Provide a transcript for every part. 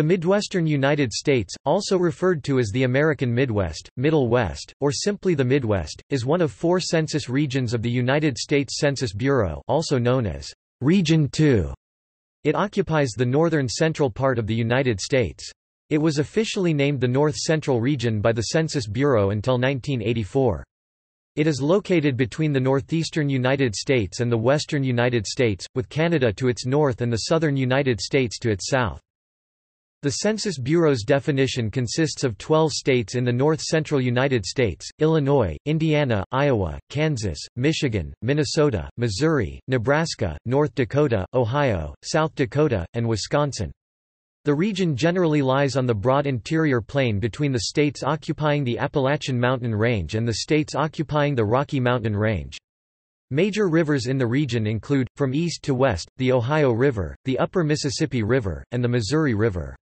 The Midwestern United States, also referred to as the American Midwest, Middle West, or simply the Midwest, is one of four census regions of the United States Census Bureau also known as Region 2. It occupies the northern central part of the United States. It was officially named the North Central Region by the Census Bureau until 1984. It is located between the northeastern United States and the western United States, with Canada to its north and the southern United States to its south. The Census Bureau's definition consists of 12 states in the north-central United States, Illinois, Indiana, Iowa, Kansas, Michigan, Minnesota, Missouri, Nebraska, North Dakota, Ohio, South Dakota, and Wisconsin. The region generally lies on the broad interior plain between the states occupying the Appalachian Mountain Range and the states occupying the Rocky Mountain Range. Major rivers in the region include, from east to west, the Ohio River, the Upper Mississippi River, and the Missouri River.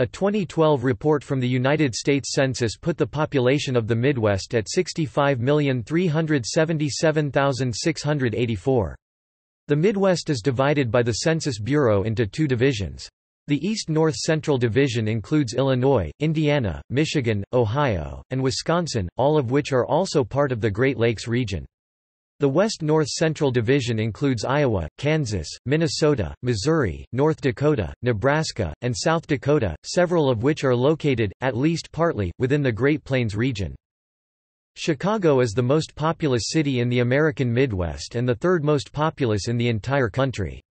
A 2012 report from the United States Census put the population of the Midwest at 65,377,684. The Midwest is divided by the Census Bureau into two divisions. The East-North Central Division includes Illinois, Indiana, Michigan, Ohio, and Wisconsin, all of which are also part of the Great Lakes region. The West-North Central Division includes Iowa, Kansas, Minnesota, Missouri, North Dakota, Nebraska, and South Dakota, several of which are located, at least partly, within the Great Plains region. Chicago is the most populous city in the American Midwest and the third most populous in the entire country.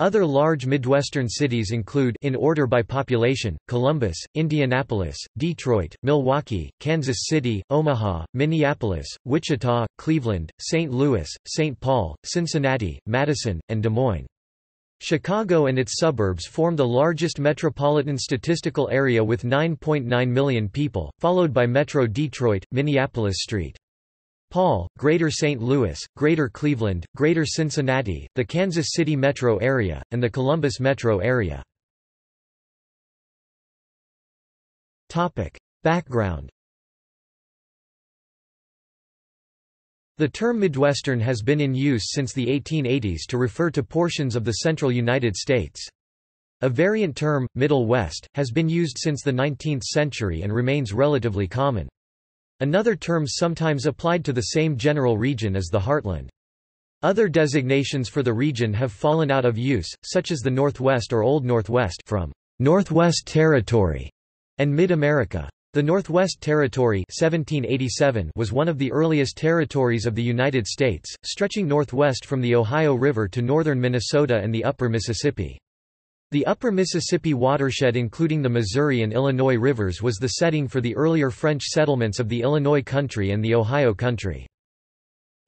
Other large Midwestern cities include in order by population, Columbus, Indianapolis, Detroit, Milwaukee, Kansas City, Omaha, Minneapolis, Wichita, Cleveland, St. Louis, St. Paul, Cincinnati, Madison, and Des Moines. Chicago and its suburbs form the largest metropolitan statistical area with 9.9 million people, followed by Metro Detroit, Minneapolis-St. Paul, Greater St. Louis, Greater Cleveland, Greater Cincinnati, the Kansas City metro area, and the Columbus metro area. Topic. Background The term Midwestern has been in use since the 1880s to refer to portions of the central United States. A variant term, Middle West, has been used since the 19th century and remains relatively common. Another term sometimes applied to the same general region is the heartland. Other designations for the region have fallen out of use, such as the Northwest or Old Northwest from Northwest Territory and Mid-America. The Northwest Territory 1787 was one of the earliest territories of the United States, stretching northwest from the Ohio River to northern Minnesota and the upper Mississippi. The upper Mississippi watershed including the Missouri and Illinois rivers was the setting for the earlier French settlements of the Illinois country and the Ohio country.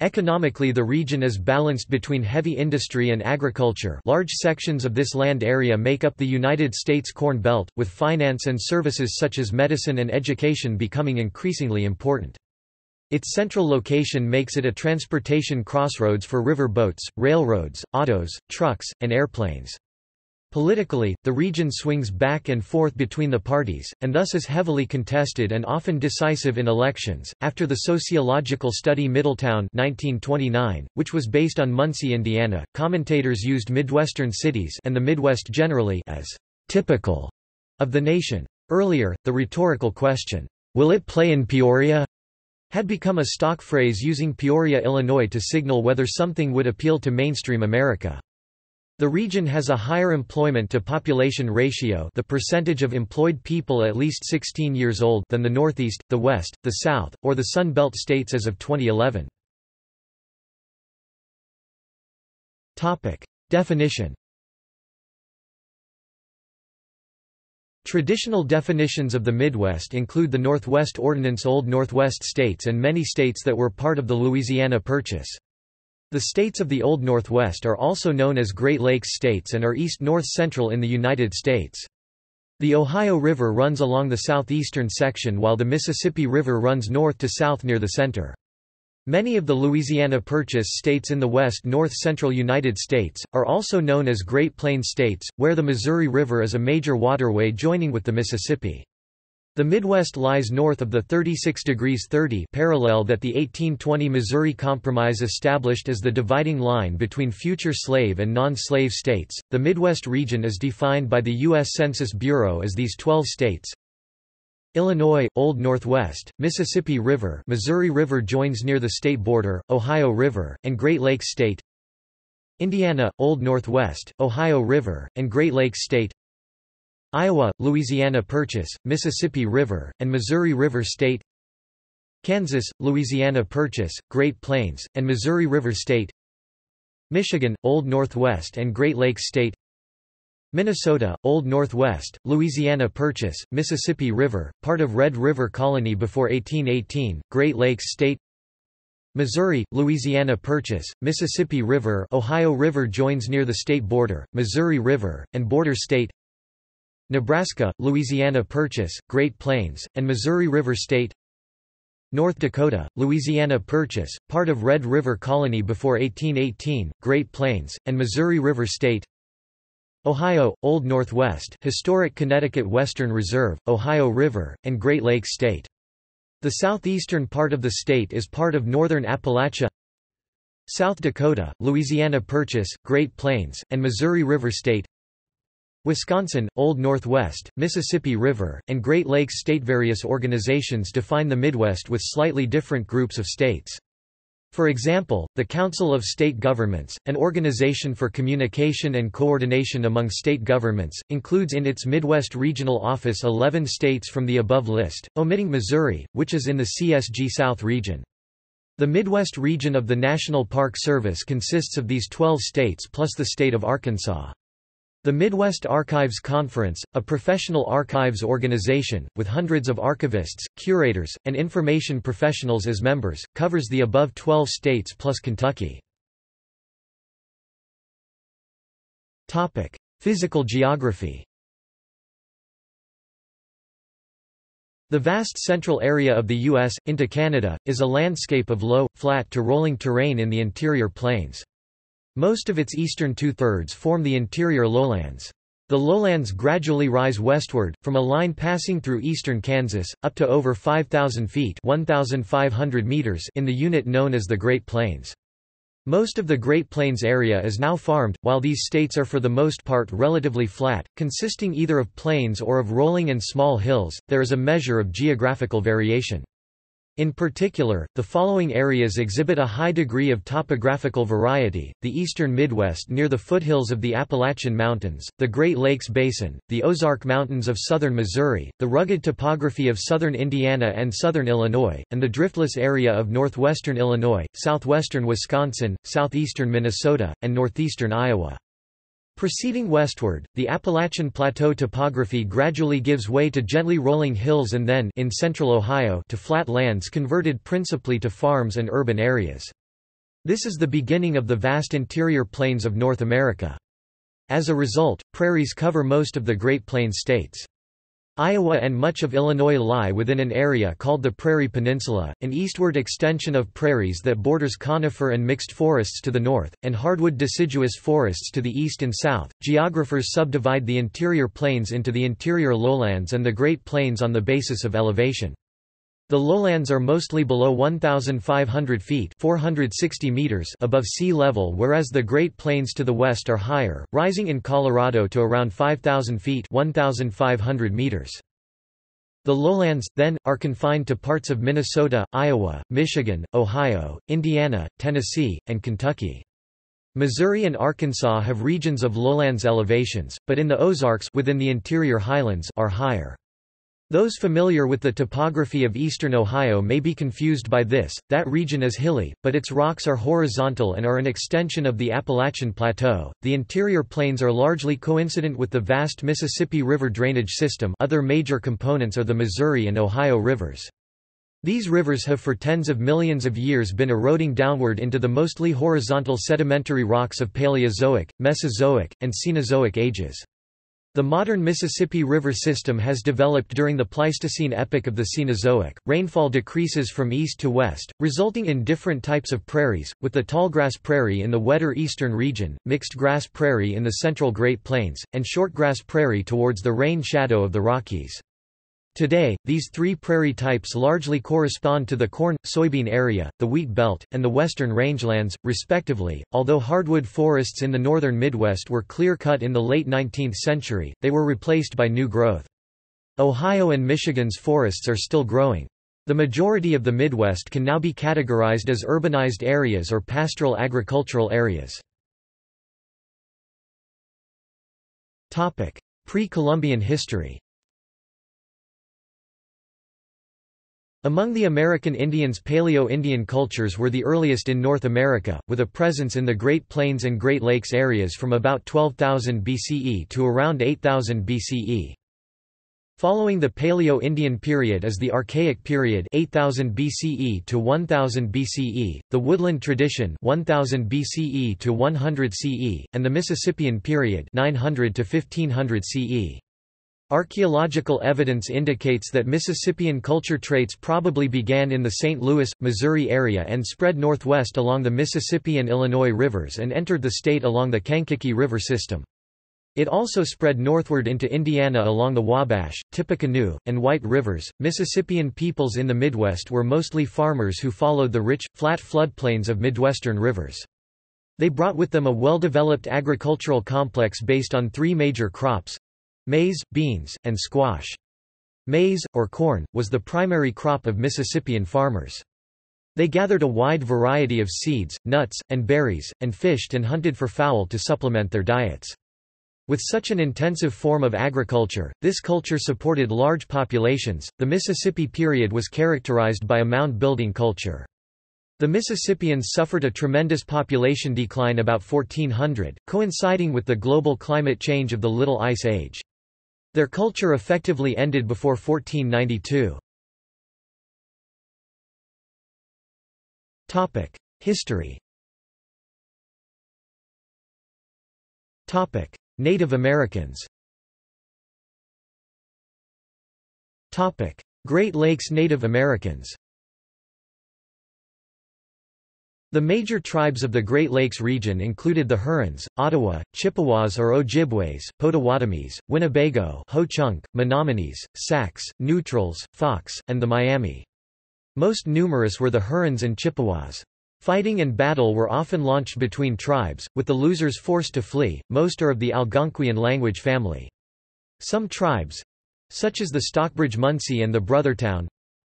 Economically the region is balanced between heavy industry and agriculture large sections of this land area make up the United States Corn Belt, with finance and services such as medicine and education becoming increasingly important. Its central location makes it a transportation crossroads for river boats, railroads, autos, trucks, and airplanes. Politically, the region swings back and forth between the parties, and thus is heavily contested and often decisive in elections. After the sociological study Middletown 1929, which was based on Muncie, Indiana, commentators used Midwestern cities and the Midwest generally as typical of the nation. Earlier, the rhetorical question, "Will it play in Peoria?" had become a stock phrase using Peoria, Illinois to signal whether something would appeal to mainstream America. The region has a higher employment to population ratio the percentage of employed people at least 16 years old than the Northeast, the West, the South, or the Sun Belt states as of 2011. Definition Traditional definitions of the Midwest include the Northwest Ordinance Old Northwest states and many states that were part of the Louisiana Purchase. The states of the Old Northwest are also known as Great Lakes states and are east-north-central in the United States. The Ohio River runs along the southeastern section while the Mississippi River runs north to south near the center. Many of the Louisiana Purchase states in the west north-central United States, are also known as Great Plains states, where the Missouri River is a major waterway joining with the Mississippi. The Midwest lies north of the 36 degrees 30 parallel that the 1820 Missouri Compromise established as the dividing line between future slave and non-slave states. The Midwest region is defined by the US Census Bureau as these 12 states. Illinois, Old Northwest, Mississippi River Missouri River joins near the state border, Ohio River, and Great Lakes State Indiana, Old Northwest, Ohio River, and Great Lakes State Iowa, Louisiana Purchase, Mississippi River, and Missouri River State Kansas, Louisiana Purchase, Great Plains, and Missouri River State Michigan, Old Northwest and Great Lakes State Minnesota, Old Northwest, Louisiana Purchase, Mississippi River, part of Red River Colony before 1818, Great Lakes State Missouri, Louisiana Purchase, Mississippi River Ohio River joins near the state border, Missouri River, and Border State Nebraska, Louisiana Purchase, Great Plains, and Missouri River State. North Dakota, Louisiana Purchase, part of Red River Colony before 1818, Great Plains, and Missouri River State. Ohio, Old Northwest historic Connecticut Western Reserve, Ohio River, and Great Lakes State. The southeastern part of the state is part of northern Appalachia. South Dakota, Louisiana Purchase, Great Plains, and Missouri River State Wisconsin, Old Northwest, Mississippi River, and Great Lakes State. Various organizations define the Midwest with slightly different groups of states. For example, the Council of State Governments, an organization for communication and coordination among state governments, includes in its Midwest Regional Office 11 states from the above list, omitting Missouri, which is in the CSG South region. The Midwest region of the National Park Service consists of these 12 states plus the state of Arkansas. The Midwest Archives Conference, a professional archives organization, with hundreds of archivists, curators, and information professionals as members, covers the above 12 states plus Kentucky. Physical geography The vast central area of the U.S., into Canada, is a landscape of low, flat to rolling terrain in the interior plains. Most of its eastern two-thirds form the interior lowlands. The lowlands gradually rise westward, from a line passing through eastern Kansas, up to over 5,000 feet 1,500 meters in the unit known as the Great Plains. Most of the Great Plains area is now farmed, while these states are for the most part relatively flat, consisting either of plains or of rolling and small hills, there is a measure of geographical variation. In particular, the following areas exhibit a high degree of topographical variety, the eastern Midwest near the foothills of the Appalachian Mountains, the Great Lakes Basin, the Ozark Mountains of southern Missouri, the rugged topography of southern Indiana and southern Illinois, and the driftless area of northwestern Illinois, southwestern Wisconsin, southeastern Minnesota, and northeastern Iowa. Proceeding westward, the Appalachian Plateau topography gradually gives way to gently rolling hills and then in central Ohio to flat lands converted principally to farms and urban areas. This is the beginning of the vast interior plains of North America. As a result, prairies cover most of the Great Plains states. Iowa and much of Illinois lie within an area called the Prairie Peninsula, an eastward extension of prairies that borders conifer and mixed forests to the north, and hardwood deciduous forests to the east and south. Geographers subdivide the interior plains into the interior lowlands and the Great Plains on the basis of elevation. The lowlands are mostly below 1,500 feet 460 meters above sea level whereas the Great Plains to the west are higher, rising in Colorado to around 5,000 feet 1,500 meters. The lowlands, then, are confined to parts of Minnesota, Iowa, Michigan, Ohio, Indiana, Tennessee, and Kentucky. Missouri and Arkansas have regions of lowlands elevations, but in the Ozarks within the interior highlands are higher. Those familiar with the topography of eastern Ohio may be confused by this, that region is hilly, but its rocks are horizontal and are an extension of the Appalachian Plateau. The interior plains are largely coincident with the vast Mississippi River drainage system other major components are the Missouri and Ohio rivers. These rivers have for tens of millions of years been eroding downward into the mostly horizontal sedimentary rocks of Paleozoic, Mesozoic, and Cenozoic ages. The modern Mississippi River system has developed during the Pleistocene epoch of the Cenozoic. Rainfall decreases from east to west, resulting in different types of prairies, with the tallgrass prairie in the wetter eastern region, mixed grass prairie in the central Great Plains, and shortgrass prairie towards the rain shadow of the Rockies. Today, these three prairie types largely correspond to the corn, soybean area, the wheat belt, and the western rangelands, respectively. Although hardwood forests in the northern Midwest were clear-cut in the late 19th century, they were replaced by new growth. Ohio and Michigan's forests are still growing. The majority of the Midwest can now be categorized as urbanized areas or pastoral agricultural areas. Pre-Columbian history Among the American Indians Paleo-Indian cultures were the earliest in North America, with a presence in the Great Plains and Great Lakes areas from about 12,000 BCE to around 8000 BCE. Following the Paleo-Indian period is the Archaic period 8000 BCE to 1000 BCE, the Woodland tradition 1000 BCE to 100 CE, and the Mississippian period 900 to 1500 CE. Archaeological evidence indicates that Mississippian culture traits probably began in the St. Louis, Missouri area and spread northwest along the Mississippi and Illinois rivers and entered the state along the Kankakee River system. It also spread northward into Indiana along the Wabash, Tippecanoe, and White Rivers. Mississippian peoples in the Midwest were mostly farmers who followed the rich, flat floodplains of Midwestern rivers. They brought with them a well-developed agricultural complex based on three major crops, Maize, beans, and squash. Maize, or corn, was the primary crop of Mississippian farmers. They gathered a wide variety of seeds, nuts, and berries, and fished and hunted for fowl to supplement their diets. With such an intensive form of agriculture, this culture supported large populations. The Mississippi period was characterized by a mound building culture. The Mississippians suffered a tremendous population decline about 1400, coinciding with the global climate change of the Little Ice Age. Their culture effectively ended before 1492. History. Native Americans. Great Lakes Native Americans The major tribes of the Great Lakes region included the Hurons, Ottawa, Chippewas or Ojibways, Potawatomis, Winnebago Ho-Chunk, Menominees, Sacs, Neutrals, Fox, and the Miami. Most numerous were the Hurons and Chippewas. Fighting and battle were often launched between tribes, with the losers forced to flee. Most are of the Algonquian language family. Some tribes such as the Stockbridge Munsee and the Brothertown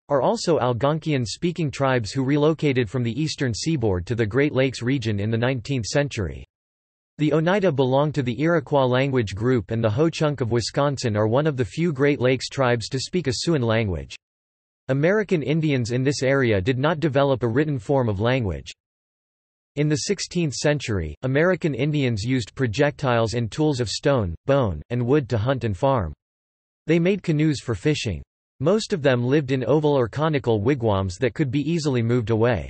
are also Algonquian-speaking tribes who relocated from the eastern seaboard to the Great Lakes region in the 19th century. The Oneida belong to the Iroquois language group and the Ho-Chunk of Wisconsin are one of the few Great Lakes tribes to speak a Siouan language. American Indians in this area did not develop a written form of language. In the 16th century, American Indians used projectiles and tools of stone, bone, and wood to hunt and farm. They made canoes for fishing. Most of them lived in oval or conical wigwams that could be easily moved away.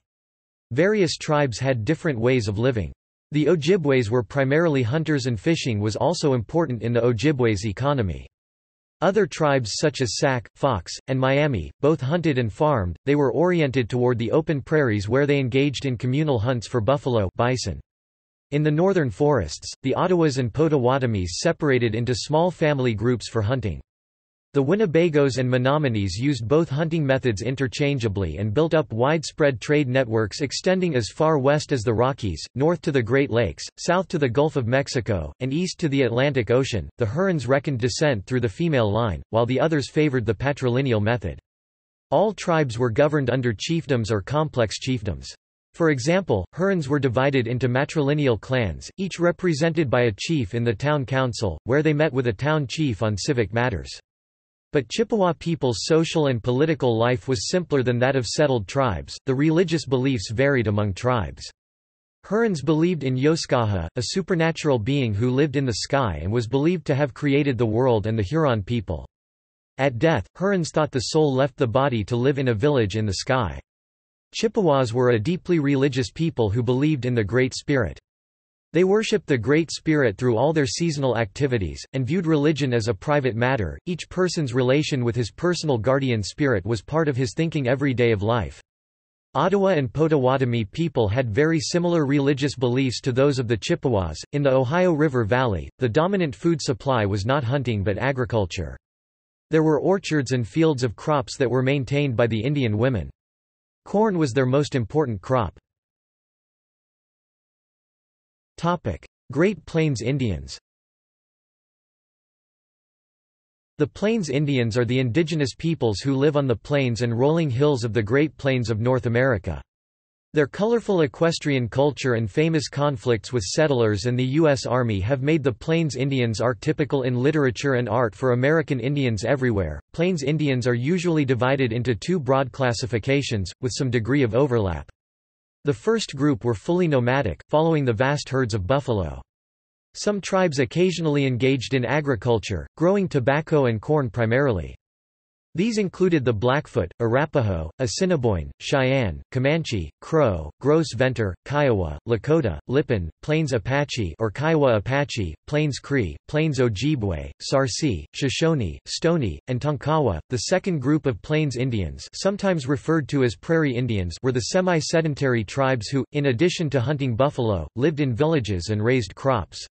Various tribes had different ways of living. The Ojibways were primarily hunters and fishing was also important in the Ojibways' economy. Other tribes such as Sac, Fox, and Miami, both hunted and farmed, they were oriented toward the open prairies where they engaged in communal hunts for buffalo bison. In the northern forests, the Ottawas and Potawatomis separated into small family groups for hunting. The Winnebagos and Menominees used both hunting methods interchangeably and built up widespread trade networks extending as far west as the Rockies, north to the Great Lakes, south to the Gulf of Mexico, and east to the Atlantic Ocean. The Hurons reckoned descent through the female line, while the others favored the patrilineal method. All tribes were governed under chiefdoms or complex chiefdoms. For example, Hurons were divided into matrilineal clans, each represented by a chief in the town council, where they met with a town chief on civic matters. But Chippewa people's social and political life was simpler than that of settled tribes, the religious beliefs varied among tribes. Hurons believed in Yoskaha, a supernatural being who lived in the sky and was believed to have created the world and the Huron people. At death, Hurons thought the soul left the body to live in a village in the sky. Chippewas were a deeply religious people who believed in the Great Spirit. They worshipped the Great Spirit through all their seasonal activities, and viewed religion as a private matter. Each person's relation with his personal guardian spirit was part of his thinking every day of life. Ottawa and Potawatomi people had very similar religious beliefs to those of the Chippewas. In the Ohio River Valley, the dominant food supply was not hunting but agriculture. There were orchards and fields of crops that were maintained by the Indian women. Corn was their most important crop. Great Plains Indians The Plains Indians are the indigenous peoples who live on the plains and rolling hills of the Great Plains of North America. Their colorful equestrian culture and famous conflicts with settlers and the U.S. Army have made the Plains Indians archetypical in literature and art for American Indians everywhere. Plains Indians are usually divided into two broad classifications, with some degree of overlap. The first group were fully nomadic, following the vast herds of buffalo. Some tribes occasionally engaged in agriculture, growing tobacco and corn primarily. These included the Blackfoot, Arapaho, Assiniboine, Cheyenne, Comanche, Crow, Gros Ventre, Kiowa, Lakota, Lipan, Plains Apache or Kiowa Apache, Plains Cree, Plains Ojibwe, Sarsi, Shoshone, Stony, and Tonkawa. The second group of Plains Indians, sometimes referred to as Prairie Indians, were the semi-sedentary tribes who, in addition to hunting buffalo, lived in villages and raised crops.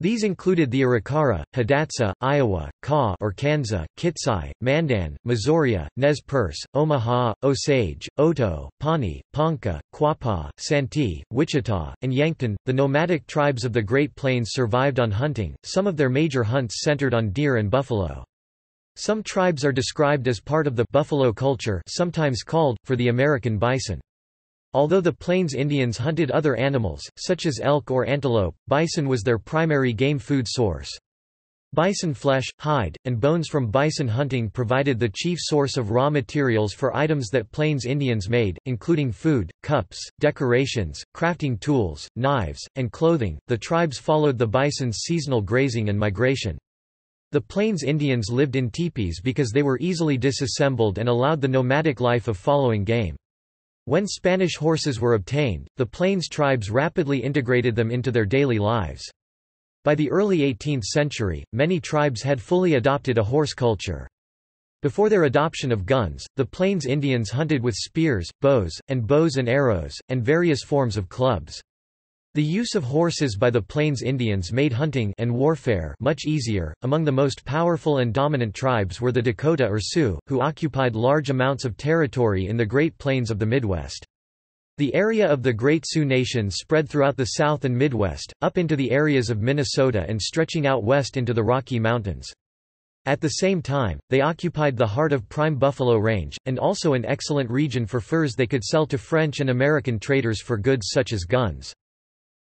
These included the Arikara, Hidatsa, Iowa, Kaw or Kansa, Kitsai, Mandan, Missouri, Nez Perce, Omaha, Osage, Oto, Pawnee, Ponca, Quapaw, Santee, Wichita, and Yankton. The nomadic tribes of the Great Plains survived on hunting, some of their major hunts centered on deer and buffalo. Some tribes are described as part of the buffalo culture sometimes called, for the American bison. Although the Plains Indians hunted other animals, such as elk or antelope, bison was their primary game food source. Bison flesh, hide, and bones from bison hunting provided the chief source of raw materials for items that Plains Indians made, including food, cups, decorations, crafting tools, knives, and clothing. The tribes followed the bison's seasonal grazing and migration. The Plains Indians lived in teepees because they were easily disassembled and allowed the nomadic life of following game. When Spanish horses were obtained, the Plains tribes rapidly integrated them into their daily lives. By the early 18th century, many tribes had fully adopted a horse culture. Before their adoption of guns, the Plains Indians hunted with spears, bows, and bows and arrows, and various forms of clubs. The use of horses by the Plains Indians made hunting and warfare much easier. Among the most powerful and dominant tribes were the Dakota or Sioux, who occupied large amounts of territory in the Great Plains of the Midwest. The area of the Great Sioux Nation spread throughout the South and Midwest, up into the areas of Minnesota and stretching out west into the Rocky Mountains. At the same time, they occupied the heart of prime buffalo range, and also an excellent region for furs they could sell to French and American traders for goods such as guns.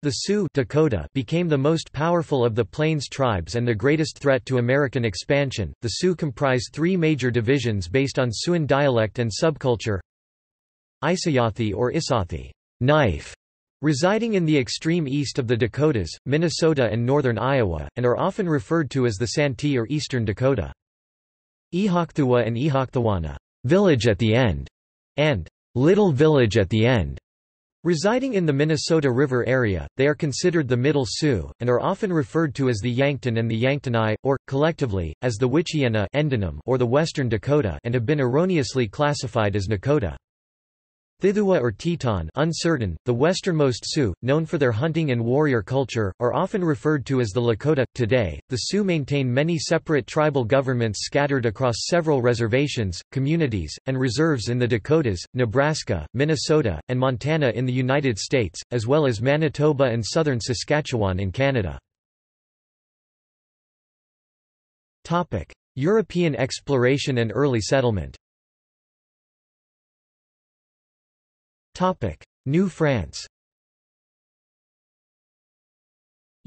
The Sioux Dakota became the most powerful of the Plains tribes and the greatest threat to American expansion. The Sioux comprise three major divisions based on Siouan dialect and subculture. Isayathi or Isathi knife, residing in the extreme east of the Dakotas, Minnesota and northern Iowa, and are often referred to as the Santee or Eastern Dakota. Ihocthuwa and Ihocthuana village at the end, and little village at the end, Residing in the Minnesota River area, they are considered the Middle Sioux, and are often referred to as the Yankton and the Yanktonai, or, collectively, as the Wichiena or the Western Dakota and have been erroneously classified as Nakota. Thithua or Teton uncertain, the westernmost Sioux, known for their hunting and warrior culture, are often referred to as the Lakota. Today, the Sioux maintain many separate tribal governments scattered across several reservations, communities, and reserves in the Dakotas, Nebraska, Minnesota, and Montana in the United States, as well as Manitoba and southern Saskatchewan in Canada. European exploration and early settlement New France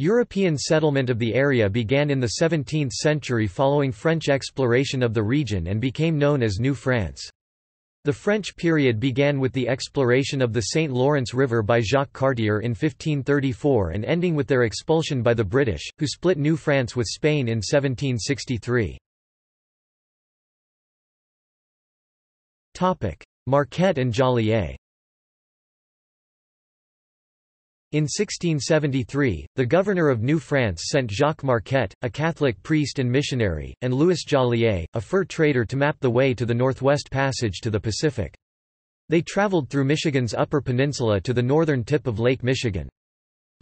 European settlement of the area began in the 17th century following French exploration of the region and became known as New France. The French period began with the exploration of the St. Lawrence River by Jacques Cartier in 1534 and ending with their expulsion by the British, who split New France with Spain in 1763. Marquette and Joliet in 1673, the governor of New France sent Jacques Marquette, a Catholic priest and missionary, and Louis Joliet, a fur trader to map the way to the Northwest Passage to the Pacific. They traveled through Michigan's Upper Peninsula to the northern tip of Lake Michigan.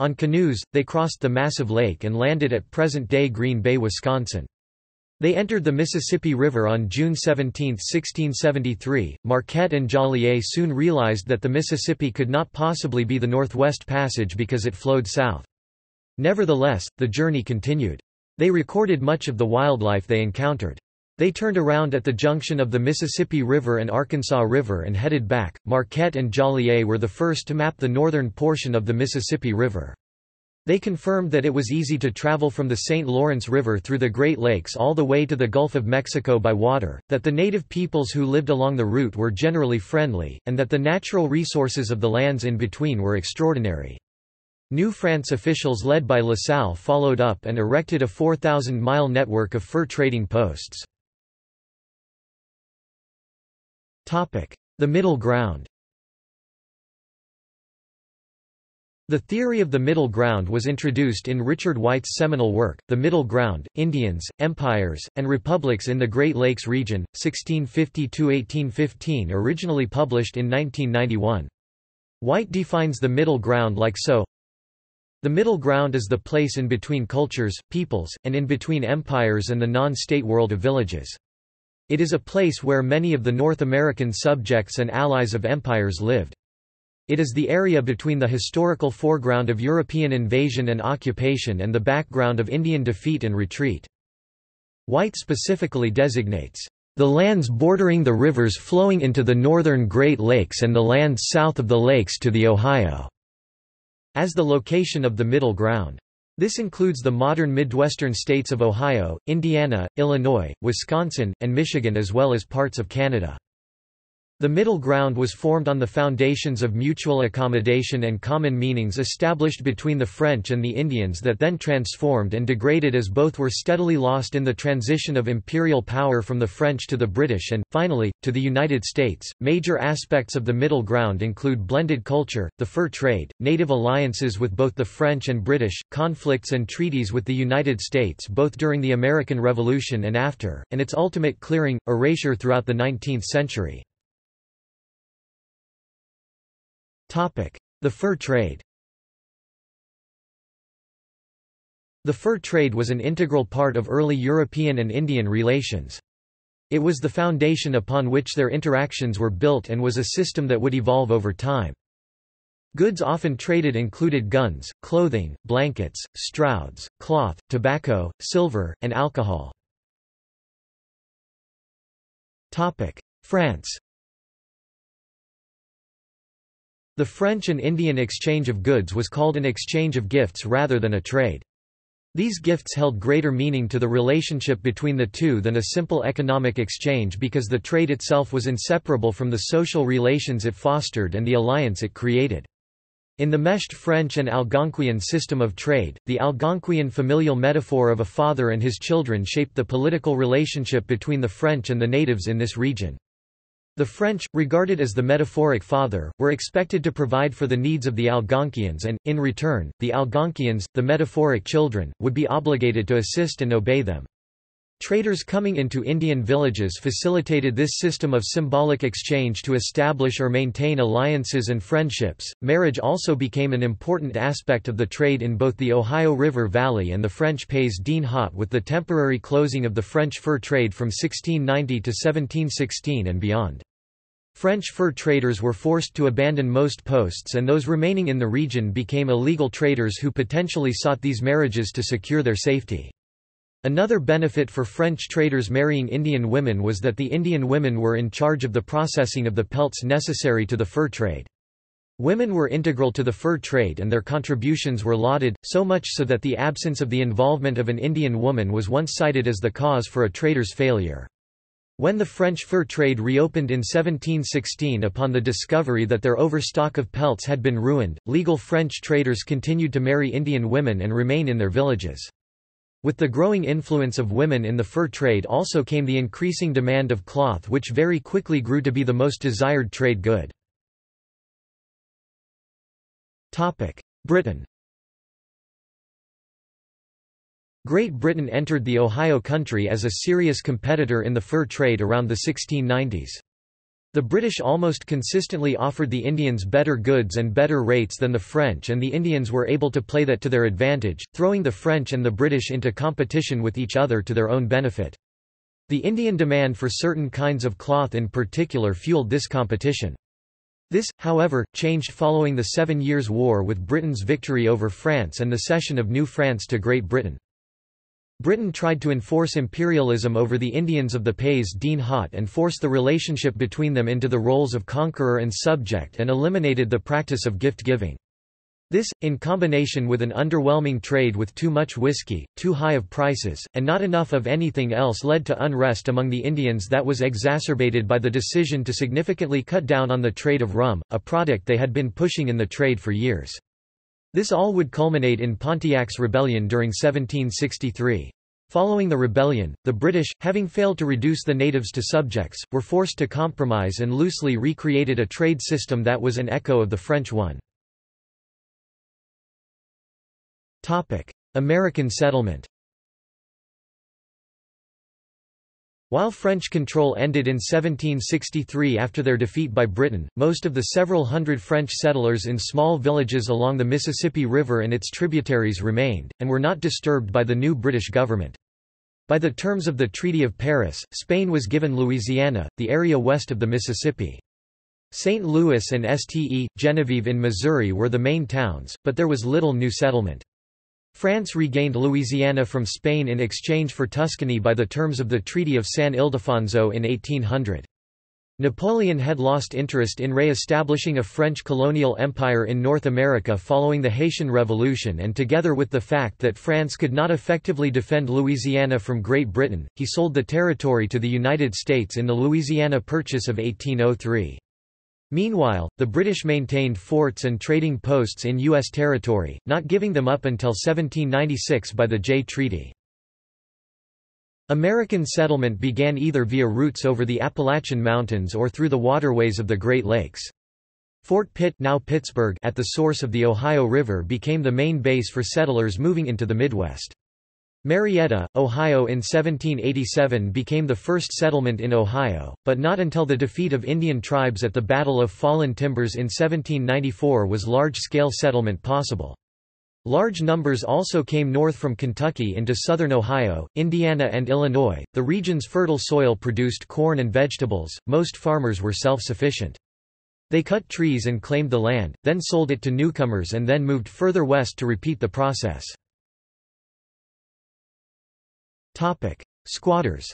On canoes, they crossed the massive lake and landed at present-day Green Bay, Wisconsin. They entered the Mississippi River on June 17, 1673. Marquette and Joliet soon realized that the Mississippi could not possibly be the Northwest Passage because it flowed south. Nevertheless, the journey continued. They recorded much of the wildlife they encountered. They turned around at the junction of the Mississippi River and Arkansas River and headed back. Marquette and Joliet were the first to map the northern portion of the Mississippi River. They confirmed that it was easy to travel from the St. Lawrence River through the Great Lakes all the way to the Gulf of Mexico by water, that the native peoples who lived along the route were generally friendly, and that the natural resources of the lands in between were extraordinary. New France officials led by La Salle followed up and erected a 4,000-mile network of fur trading posts. The Middle Ground The theory of the middle ground was introduced in Richard White's seminal work, The Middle Ground, Indians, Empires, and Republics in the Great Lakes Region, 1650–1815 originally published in 1991. White defines the middle ground like so The middle ground is the place in between cultures, peoples, and in between empires and the non-state world of villages. It is a place where many of the North American subjects and allies of empires lived. It is the area between the historical foreground of European invasion and occupation and the background of Indian defeat and retreat. White specifically designates the lands bordering the rivers flowing into the northern Great Lakes and the lands south of the lakes to the Ohio as the location of the middle ground. This includes the modern Midwestern states of Ohio, Indiana, Illinois, Wisconsin, and Michigan as well as parts of Canada. The middle ground was formed on the foundations of mutual accommodation and common meanings established between the French and the Indians that then transformed and degraded as both were steadily lost in the transition of imperial power from the French to the British and, finally, to the United States. Major aspects of the middle ground include blended culture, the fur trade, native alliances with both the French and British, conflicts and treaties with the United States both during the American Revolution and after, and its ultimate clearing, erasure throughout the 19th century. The fur trade The fur trade was an integral part of early European and Indian relations. It was the foundation upon which their interactions were built and was a system that would evolve over time. Goods often traded included guns, clothing, blankets, strouds, cloth, tobacco, silver, and alcohol. France The French and Indian exchange of goods was called an exchange of gifts rather than a trade. These gifts held greater meaning to the relationship between the two than a simple economic exchange because the trade itself was inseparable from the social relations it fostered and the alliance it created. In the meshed French and Algonquian system of trade, the Algonquian familial metaphor of a father and his children shaped the political relationship between the French and the natives in this region. The French, regarded as the metaphoric father, were expected to provide for the needs of the Algonquians and, in return, the Algonquians, the metaphoric children, would be obligated to assist and obey them. Traders coming into Indian villages facilitated this system of symbolic exchange to establish or maintain alliances and friendships. Marriage also became an important aspect of the trade in both the Ohio River Valley and the French Pays d'en Haut with the temporary closing of the French fur trade from 1690 to 1716 and beyond. French fur traders were forced to abandon most posts and those remaining in the region became illegal traders who potentially sought these marriages to secure their safety. Another benefit for French traders marrying Indian women was that the Indian women were in charge of the processing of the pelts necessary to the fur trade. Women were integral to the fur trade and their contributions were lauded, so much so that the absence of the involvement of an Indian woman was once cited as the cause for a trader's failure. When the French fur trade reopened in 1716 upon the discovery that their overstock of pelts had been ruined, legal French traders continued to marry Indian women and remain in their villages. With the growing influence of women in the fur trade also came the increasing demand of cloth which very quickly grew to be the most desired trade good. Britain Great Britain entered the Ohio country as a serious competitor in the fur trade around the 1690s. The British almost consistently offered the Indians better goods and better rates than the French and the Indians were able to play that to their advantage, throwing the French and the British into competition with each other to their own benefit. The Indian demand for certain kinds of cloth in particular fueled this competition. This, however, changed following the Seven Years' War with Britain's victory over France and the cession of New France to Great Britain. Britain tried to enforce imperialism over the Indians of the Pays d'en Haut and force the relationship between them into the roles of conqueror and subject and eliminated the practice of gift-giving. This, in combination with an underwhelming trade with too much whiskey, too high of prices, and not enough of anything else led to unrest among the Indians that was exacerbated by the decision to significantly cut down on the trade of rum, a product they had been pushing in the trade for years. This all would culminate in Pontiac's rebellion during 1763. Following the rebellion, the British, having failed to reduce the natives to subjects, were forced to compromise and loosely recreated a trade system that was an echo of the French one. American settlement While French control ended in 1763 after their defeat by Britain, most of the several hundred French settlers in small villages along the Mississippi River and its tributaries remained, and were not disturbed by the new British government. By the terms of the Treaty of Paris, Spain was given Louisiana, the area west of the Mississippi. St. Louis and Ste. Genevieve in Missouri were the main towns, but there was little new settlement. France regained Louisiana from Spain in exchange for Tuscany by the terms of the Treaty of San Ildefonso in 1800. Napoleon had lost interest in re-establishing a French colonial empire in North America following the Haitian Revolution and together with the fact that France could not effectively defend Louisiana from Great Britain, he sold the territory to the United States in the Louisiana Purchase of 1803. Meanwhile, the British maintained forts and trading posts in U.S. territory, not giving them up until 1796 by the Jay Treaty. American settlement began either via routes over the Appalachian Mountains or through the waterways of the Great Lakes. Fort Pitt now Pittsburgh at the source of the Ohio River became the main base for settlers moving into the Midwest. Marietta, Ohio in 1787 became the first settlement in Ohio, but not until the defeat of Indian tribes at the Battle of Fallen Timbers in 1794 was large-scale settlement possible. Large numbers also came north from Kentucky into southern Ohio, Indiana and Illinois. The region's fertile soil produced corn and vegetables. Most farmers were self-sufficient. They cut trees and claimed the land, then sold it to newcomers and then moved further west to repeat the process. Topic: Squatters.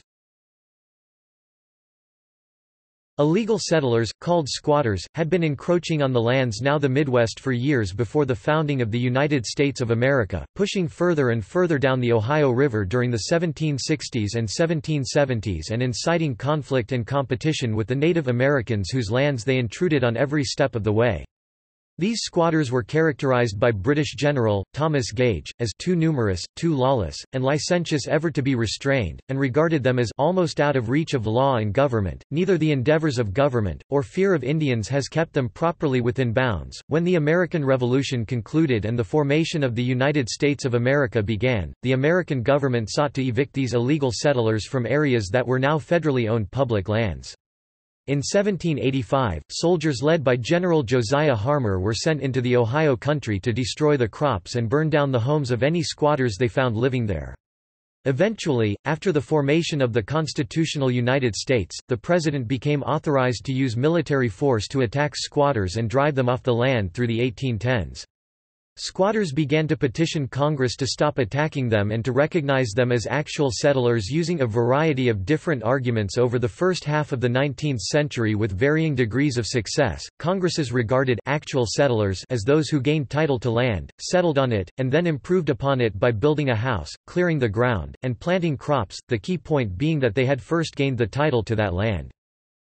Illegal settlers, called squatters, had been encroaching on the lands now the Midwest for years before the founding of the United States of America, pushing further and further down the Ohio River during the 1760s and 1770s and inciting conflict and competition with the Native Americans whose lands they intruded on every step of the way. These squatters were characterized by British General, Thomas Gage, as too numerous, too lawless, and licentious ever to be restrained, and regarded them as almost out of reach of law and government. Neither the endeavors of government, or fear of Indians has kept them properly within bounds. When the American Revolution concluded and the formation of the United States of America began, the American government sought to evict these illegal settlers from areas that were now federally owned public lands. In 1785, soldiers led by General Josiah Harmar were sent into the Ohio country to destroy the crops and burn down the homes of any squatters they found living there. Eventually, after the formation of the constitutional United States, the president became authorized to use military force to attack squatters and drive them off the land through the 1810s. Squatters began to petition Congress to stop attacking them and to recognize them as actual settlers using a variety of different arguments over the first half of the 19th century with varying degrees of success. Congresses regarded actual settlers as those who gained title to land, settled on it, and then improved upon it by building a house, clearing the ground, and planting crops, the key point being that they had first gained the title to that land.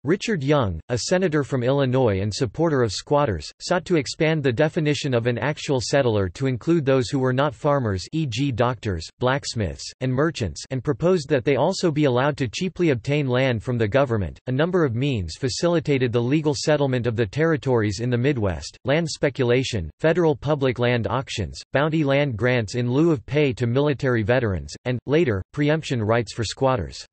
Richard Young, a senator from Illinois and supporter of squatters, sought to expand the definition of an actual settler to include those who were not farmers e.g. doctors, blacksmiths, and merchants and proposed that they also be allowed to cheaply obtain land from the government. A number of means facilitated the legal settlement of the territories in the Midwest, land speculation, federal public land auctions, bounty land grants in lieu of pay to military veterans, and, later, preemption rights for squatters.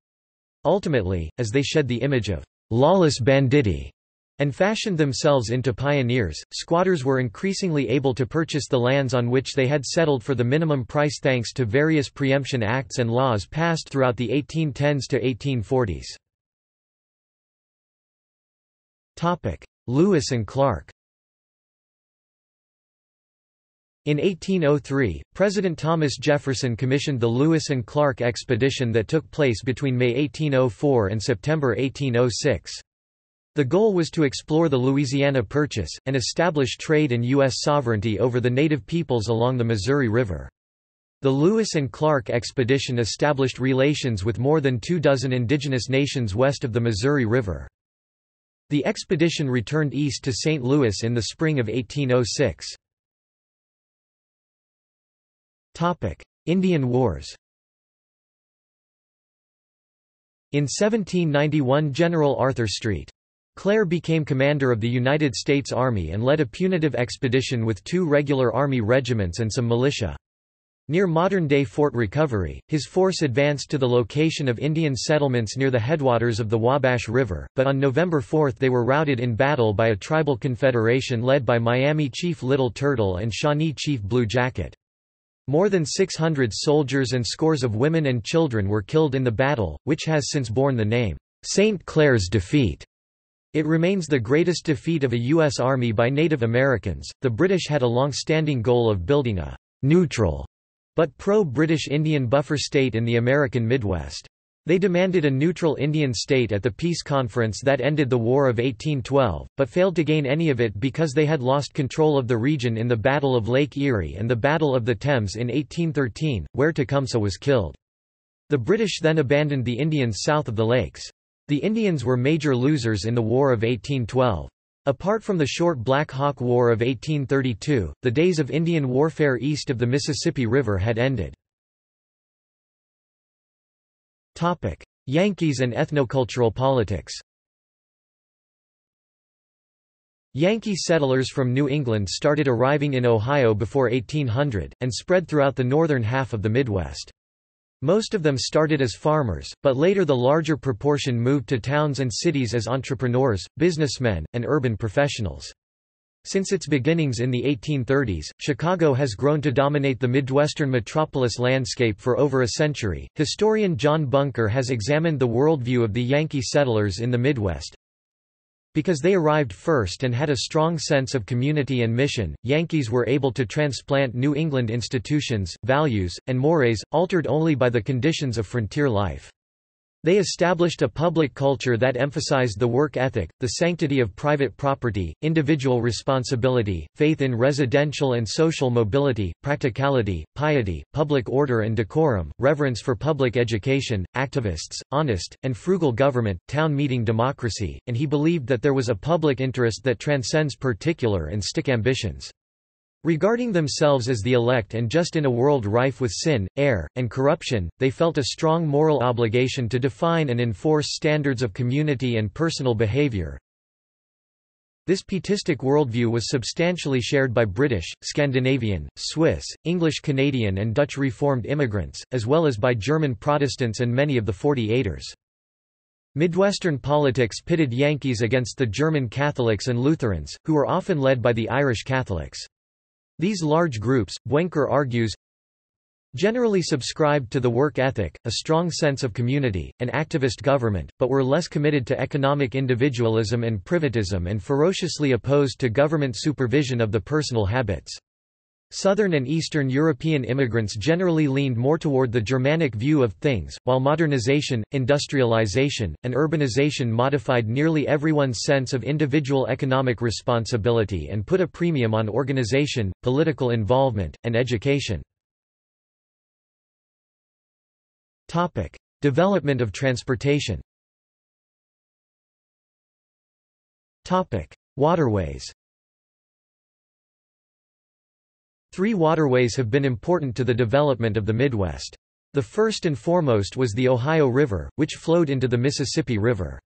Ultimately, as they shed the image of lawless banditti, and fashioned themselves into pioneers. Squatters were increasingly able to purchase the lands on which they had settled for the minimum price thanks to various preemption acts and laws passed throughout the 1810s to 1840s. Topic: Lewis and Clark. In 1803, President Thomas Jefferson commissioned the Lewis and Clark expedition that took place between May 1804 and September 1806. The goal was to explore the Louisiana Purchase, and establish trade and U.S. sovereignty over the native peoples along the Missouri River. The Lewis and Clark expedition established relations with more than two dozen indigenous nations west of the Missouri River. The expedition returned east to St. Louis in the spring of 1806. Indian Wars In 1791 General Arthur Street Clair became commander of the United States Army and led a punitive expedition with two regular Army regiments and some militia. Near modern-day Fort Recovery, his force advanced to the location of Indian settlements near the headwaters of the Wabash River, but on November 4 they were routed in battle by a tribal confederation led by Miami Chief Little Turtle and Shawnee Chief Blue Jacket. More than 600 soldiers and scores of women and children were killed in the battle, which has since borne the name, St. Clair's defeat. It remains the greatest defeat of a U.S. Army by Native Americans. The British had a long-standing goal of building a neutral but pro-British Indian buffer state in the American Midwest. They demanded a neutral Indian state at the peace conference that ended the War of 1812, but failed to gain any of it because they had lost control of the region in the Battle of Lake Erie and the Battle of the Thames in 1813, where Tecumseh was killed. The British then abandoned the Indians south of the lakes. The Indians were major losers in the War of 1812. Apart from the short Black Hawk War of 1832, the days of Indian warfare east of the Mississippi River had ended. Yankees and ethnocultural politics Yankee settlers from New England started arriving in Ohio before 1800, and spread throughout the northern half of the Midwest. Most of them started as farmers, but later the larger proportion moved to towns and cities as entrepreneurs, businessmen, and urban professionals. Since its beginnings in the 1830s, Chicago has grown to dominate the Midwestern metropolis landscape for over a century. Historian John Buenker has examined the worldview of the Yankee settlers in the Midwest, because they arrived first and had a strong sense of community and mission, Yankees were able to transplant New England institutions, values, and mores, altered only by the conditions of frontier life. They established a public culture that emphasized the work ethic, the sanctity of private property, individual responsibility, faith in residential and social mobility, practicality, piety, public order and decorum, reverence for public education, activists, honest, and frugal government, town meeting democracy, and he believed that there was a public interest that transcends particular and stick ambitions. Regarding themselves as the elect and just in a world rife with sin, error, and corruption, they felt a strong moral obligation to define and enforce standards of community and personal behavior. This pietistic worldview was substantially shared by British, Scandinavian, Swiss, English Canadian and Dutch Reformed immigrants, as well as by German Protestants and many of the Forty Eighters. Midwestern politics pitted Yankees against the German Catholics and Lutherans, who were often led by the Irish Catholics. These large groups, Buenker argues, generally subscribed to the work ethic, a strong sense of community, and activist government, but were less committed to economic individualism and privatism and ferociously opposed to government supervision of the personal habits. Southern and Eastern European immigrants generally leaned more toward the Germanic view of things, while modernization, industrialization, and urbanization modified nearly everyone's sense of individual economic responsibility and put a premium on organization, political involvement, and education. Development of transportation. Waterways Three waterways have been important to the development of the Midwest. The first and foremost was the Ohio River, which flowed into the Mississippi River.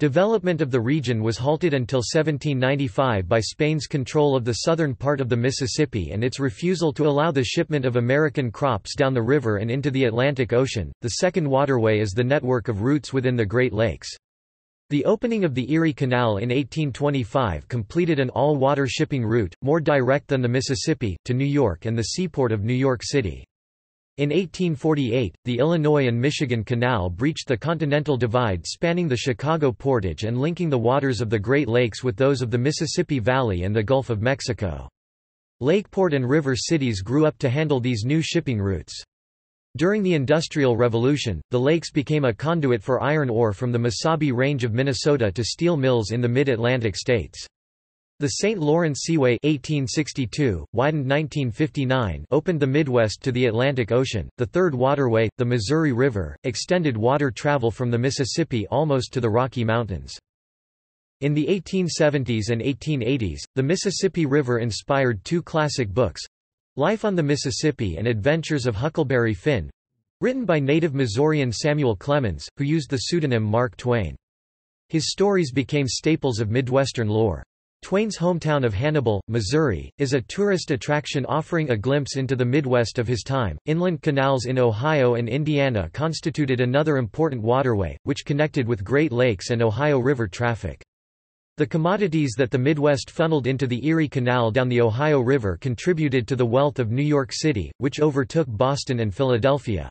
Development of the region was halted until 1795 by Spain's control of the southern part of the Mississippi and its refusal to allow the shipment of American crops down the river and into the Atlantic Ocean. The second waterway is the network of routes within the Great Lakes. The opening of the Erie Canal in 1825 completed an all-water shipping route, more direct than the Mississippi, to New York and the seaport of New York City. In 1848, the Illinois and Michigan Canal breached the Continental Divide spanning the Chicago Portage and linking the waters of the Great Lakes with those of the Mississippi Valley and the Gulf of Mexico. Lakeport and river cities grew up to handle these new shipping routes. During the Industrial Revolution, the lakes became a conduit for iron ore from the Mesabi Range of Minnesota to steel mills in the mid-Atlantic states. The St. Lawrence Seaway 1862, widened 1959, opened the Midwest to the Atlantic Ocean. The third waterway, the Missouri River, extended water travel from the Mississippi almost to the Rocky Mountains. In the 1870s and 1880s, the Mississippi River inspired two classic books, Life on the Mississippi and Adventures of Huckleberry Finn written by native Missourian Samuel Clemens, who used the pseudonym Mark Twain. His stories became staples of Midwestern lore. Twain's hometown of Hannibal, Missouri, is a tourist attraction offering a glimpse into the Midwest of his time. Inland canals in Ohio and Indiana constituted another important waterway, which connected with Great Lakes and Ohio River traffic. The commodities that the Midwest funneled into the Erie Canal down the Ohio River contributed to the wealth of New York City, which overtook Boston and Philadelphia.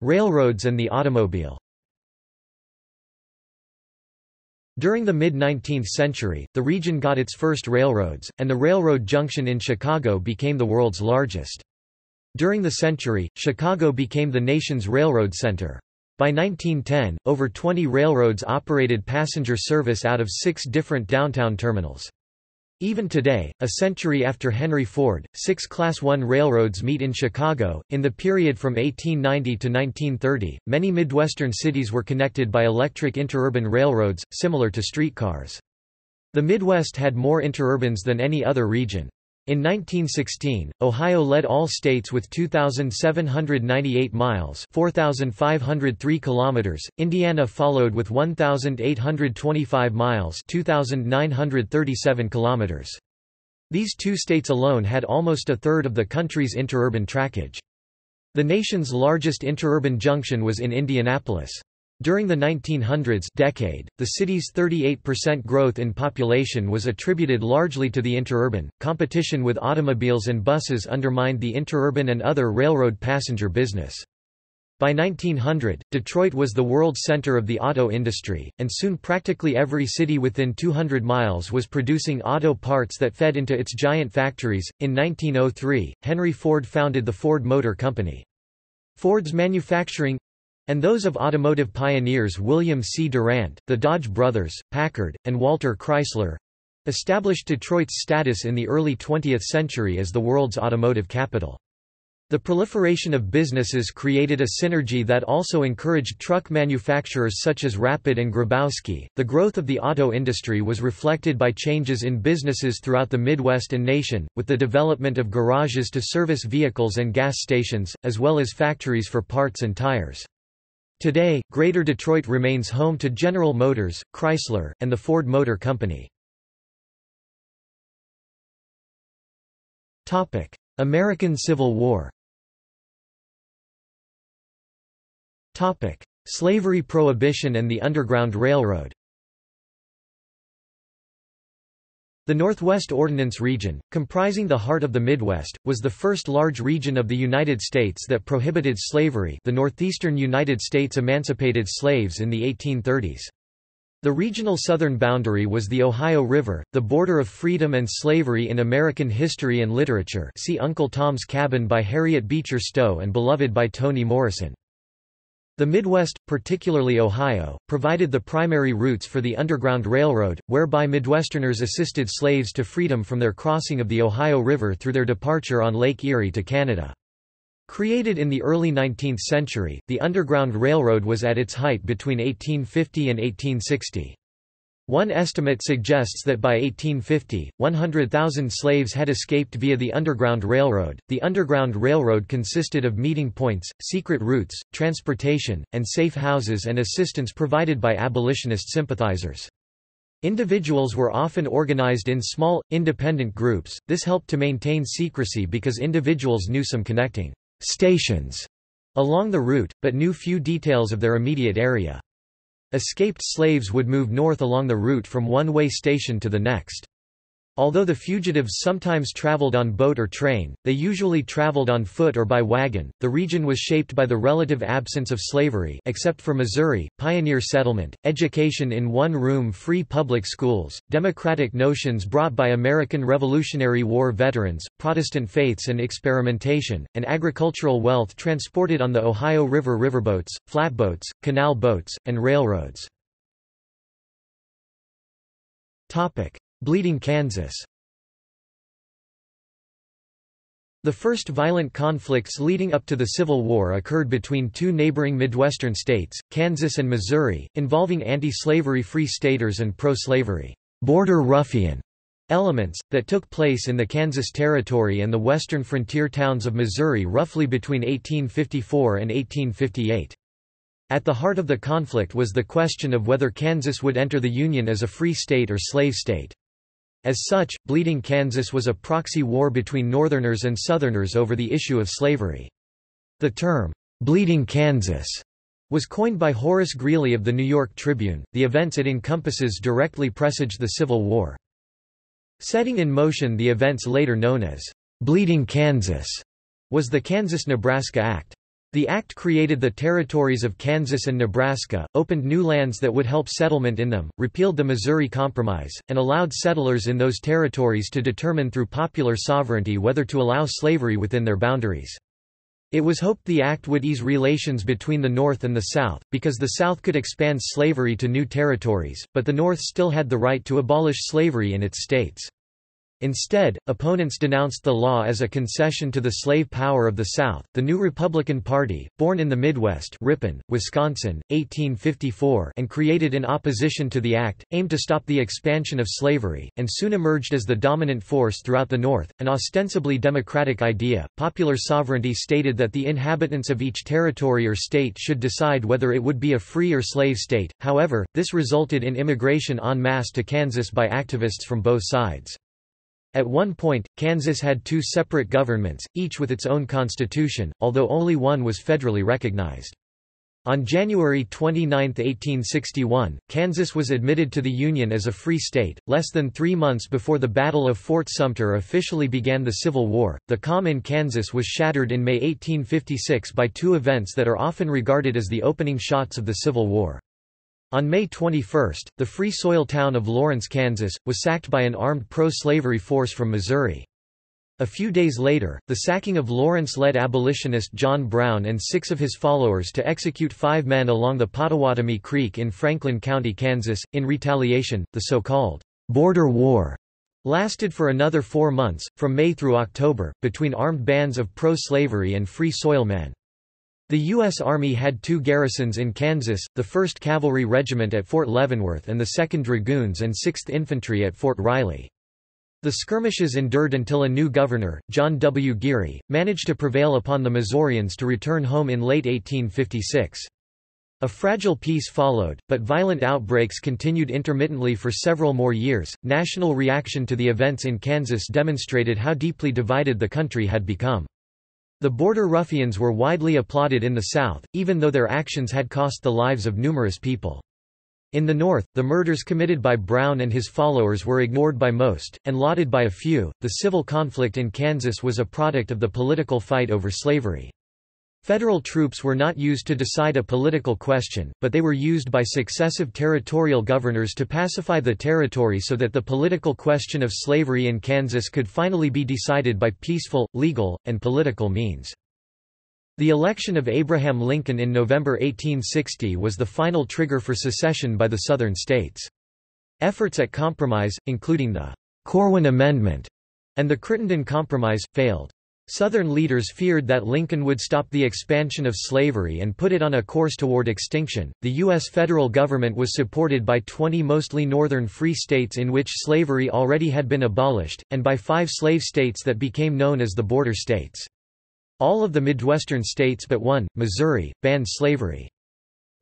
Railroads and the automobile During the mid-19th century, the region got its first railroads, and the railroad junction in Chicago became the world's largest. During the century, Chicago became the nation's railroad center. By 1910, over 20 railroads operated passenger service out of six different downtown terminals. Even today, a century after Henry Ford, six Class I railroads meet in Chicago. In the period from 1890 to 1930, many Midwestern cities were connected by electric interurban railroads, similar to streetcars. The Midwest had more interurbans than any other region. In 1916, Ohio led all states with 2,798 miles 4,503 kilometers, Indiana followed with 1,825 miles 2,937 kilometers. These two states alone had almost a third of the country's interurban trackage. The nation's largest interurban junction was in Indianapolis. During the 1900s decade, the city's 38% growth in population was attributed largely to the interurban. Competition with automobiles and buses undermined the interurban and other railroad passenger business. By 1900, Detroit was the world center of the auto industry, and soon practically every city within 200 miles was producing auto parts that fed into its giant factories. In 1903, Henry Ford founded the Ford Motor Company. Ford's manufacturing and those of automotive pioneers William C. Durant, the Dodge brothers, Packard, and Walter Chrysler established Detroit's status in the early 20th century as the world's automotive capital. The proliferation of businesses created a synergy that also encouraged truck manufacturers such as Rapid and Grabowsky. The growth of the auto industry was reflected by changes in businesses throughout the Midwest and nation, with the development of garages to service vehicles and gas stations, as well as factories for parts and tires. Today, Greater Detroit remains home to General Motors, Chrysler, and the Ford Motor Company. American Civil War Slavery prohibition and the Underground Railroad The Northwest Ordinance Region, comprising the heart of the Midwest, was the first large region of the United States that prohibited slavery the northeastern United States emancipated slaves in the 1830s. The regional southern boundary was the Ohio River, the border of freedom and slavery in American history and literature see Uncle Tom's Cabin by Harriet Beecher Stowe and Beloved by Toni Morrison. The Midwest, particularly Ohio, provided the primary routes for the Underground Railroad, whereby Midwesterners assisted slaves to freedom from their crossing of the Ohio River through their departure on Lake Erie to Canada. Created in the early 19th century, the Underground Railroad was at its height between 1850 and 1860. One estimate suggests that by 1850, 100,000 slaves had escaped via the Underground Railroad. The Underground Railroad consisted of meeting points, secret routes, transportation, and safe houses and assistance provided by abolitionist sympathizers. Individuals were often organized in small, independent groups, this helped to maintain secrecy because individuals knew some connecting stations along the route, but knew few details of their immediate area. Escaped slaves would move north along the route from one way station to the next. Although the fugitives sometimes traveled on boat or train, they usually traveled on foot or by wagon. The region was shaped by the relative absence of slavery except for Missouri, pioneer settlement, education in one-room free public schools, democratic notions brought by American Revolutionary War veterans, Protestant faiths and experimentation, and agricultural wealth transported on the Ohio River riverboats, flatboats, canal boats, and railroads. Topic: Bleeding Kansas The first violent conflicts leading up to the Civil War occurred between two neighboring Midwestern states, Kansas and Missouri, involving anti-slavery free staters and pro-slavery border ruffian elements, that took place in the Kansas Territory and the western frontier towns of Missouri roughly between 1854 and 1858. At the heart of the conflict was the question of whether Kansas would enter the Union as a free state or slave state. As such, Bleeding Kansas was a proxy war between Northerners and Southerners over the issue of slavery. The term, Bleeding Kansas, was coined by Horace Greeley of the New York Tribune. The events it encompasses directly presage the Civil War. Setting in motion the events later known as Bleeding Kansas was the Kansas-Nebraska Act. The act created the territories of Kansas and Nebraska, opened new lands that would help settlement in them, repealed the Missouri Compromise, and allowed settlers in those territories to determine through popular sovereignty whether to allow slavery within their boundaries. It was hoped the act would ease relations between the North and the South, because the South could expand slavery to new territories, but the North still had the right to abolish slavery in its states. Instead, opponents denounced the law as a concession to the slave power of the South. The new Republican Party, born in the Midwest, Ripon, Wisconsin, 1854, and created in opposition to the act, aimed to stop the expansion of slavery, and soon emerged as the dominant force throughout the North. An ostensibly democratic idea, popular sovereignty stated that the inhabitants of each territory or state should decide whether it would be a free or slave state. However, this resulted in immigration en masse to Kansas by activists from both sides. At one point, Kansas had two separate governments, each with its own constitution, although only one was federally recognized. On January 29, 1861, Kansas was admitted to the Union as a free state. Less than three months before the Battle of Fort Sumter officially began the Civil War, the calm in Kansas was shattered in May 1856 by two events that are often regarded as the opening shots of the Civil War. On May 21, the Free Soil town of Lawrence, Kansas, was sacked by an armed pro-slavery force from Missouri. A few days later, the sacking of Lawrence led abolitionist John Brown and six of his followers to execute five men along the Pottawatomie Creek in Franklin County, Kansas. In retaliation, the so-called Border War lasted for another four months, from May through October, between armed bands of pro-slavery and Free Soil men. The U.S. Army had two garrisons in Kansas, the 1st Cavalry Regiment at Fort Leavenworth and the 2nd Dragoons and 6th Infantry at Fort Riley. The skirmishes endured until a new governor, John W. Geary, managed to prevail upon the Missourians to return home in late 1856. A fragile peace followed, but violent outbreaks continued intermittently for several more years. National reaction to the events in Kansas demonstrated how deeply divided the country had become. The border ruffians were widely applauded in the South, even though their actions had cost the lives of numerous people. In the North, the murders committed by Brown and his followers were ignored by most, and lauded by a few. The civil conflict in Kansas was a product of the political fight over slavery. Federal troops were not used to decide a political question, but they were used by successive territorial governors to pacify the territory so that the political question of slavery in Kansas could finally be decided by peaceful, legal, and political means. The election of Abraham Lincoln in November 1860 was the final trigger for secession by the Southern states. Efforts at compromise, including the Corwin Amendment and the Crittenden Compromise, failed. Southern leaders feared that Lincoln would stop the expansion of slavery and put it on a course toward extinction. The U.S. federal government was supported by 20 mostly northern free states in which slavery already had been abolished, and by five slave states that became known as the border states. All of the Midwestern states but one, Missouri, banned slavery.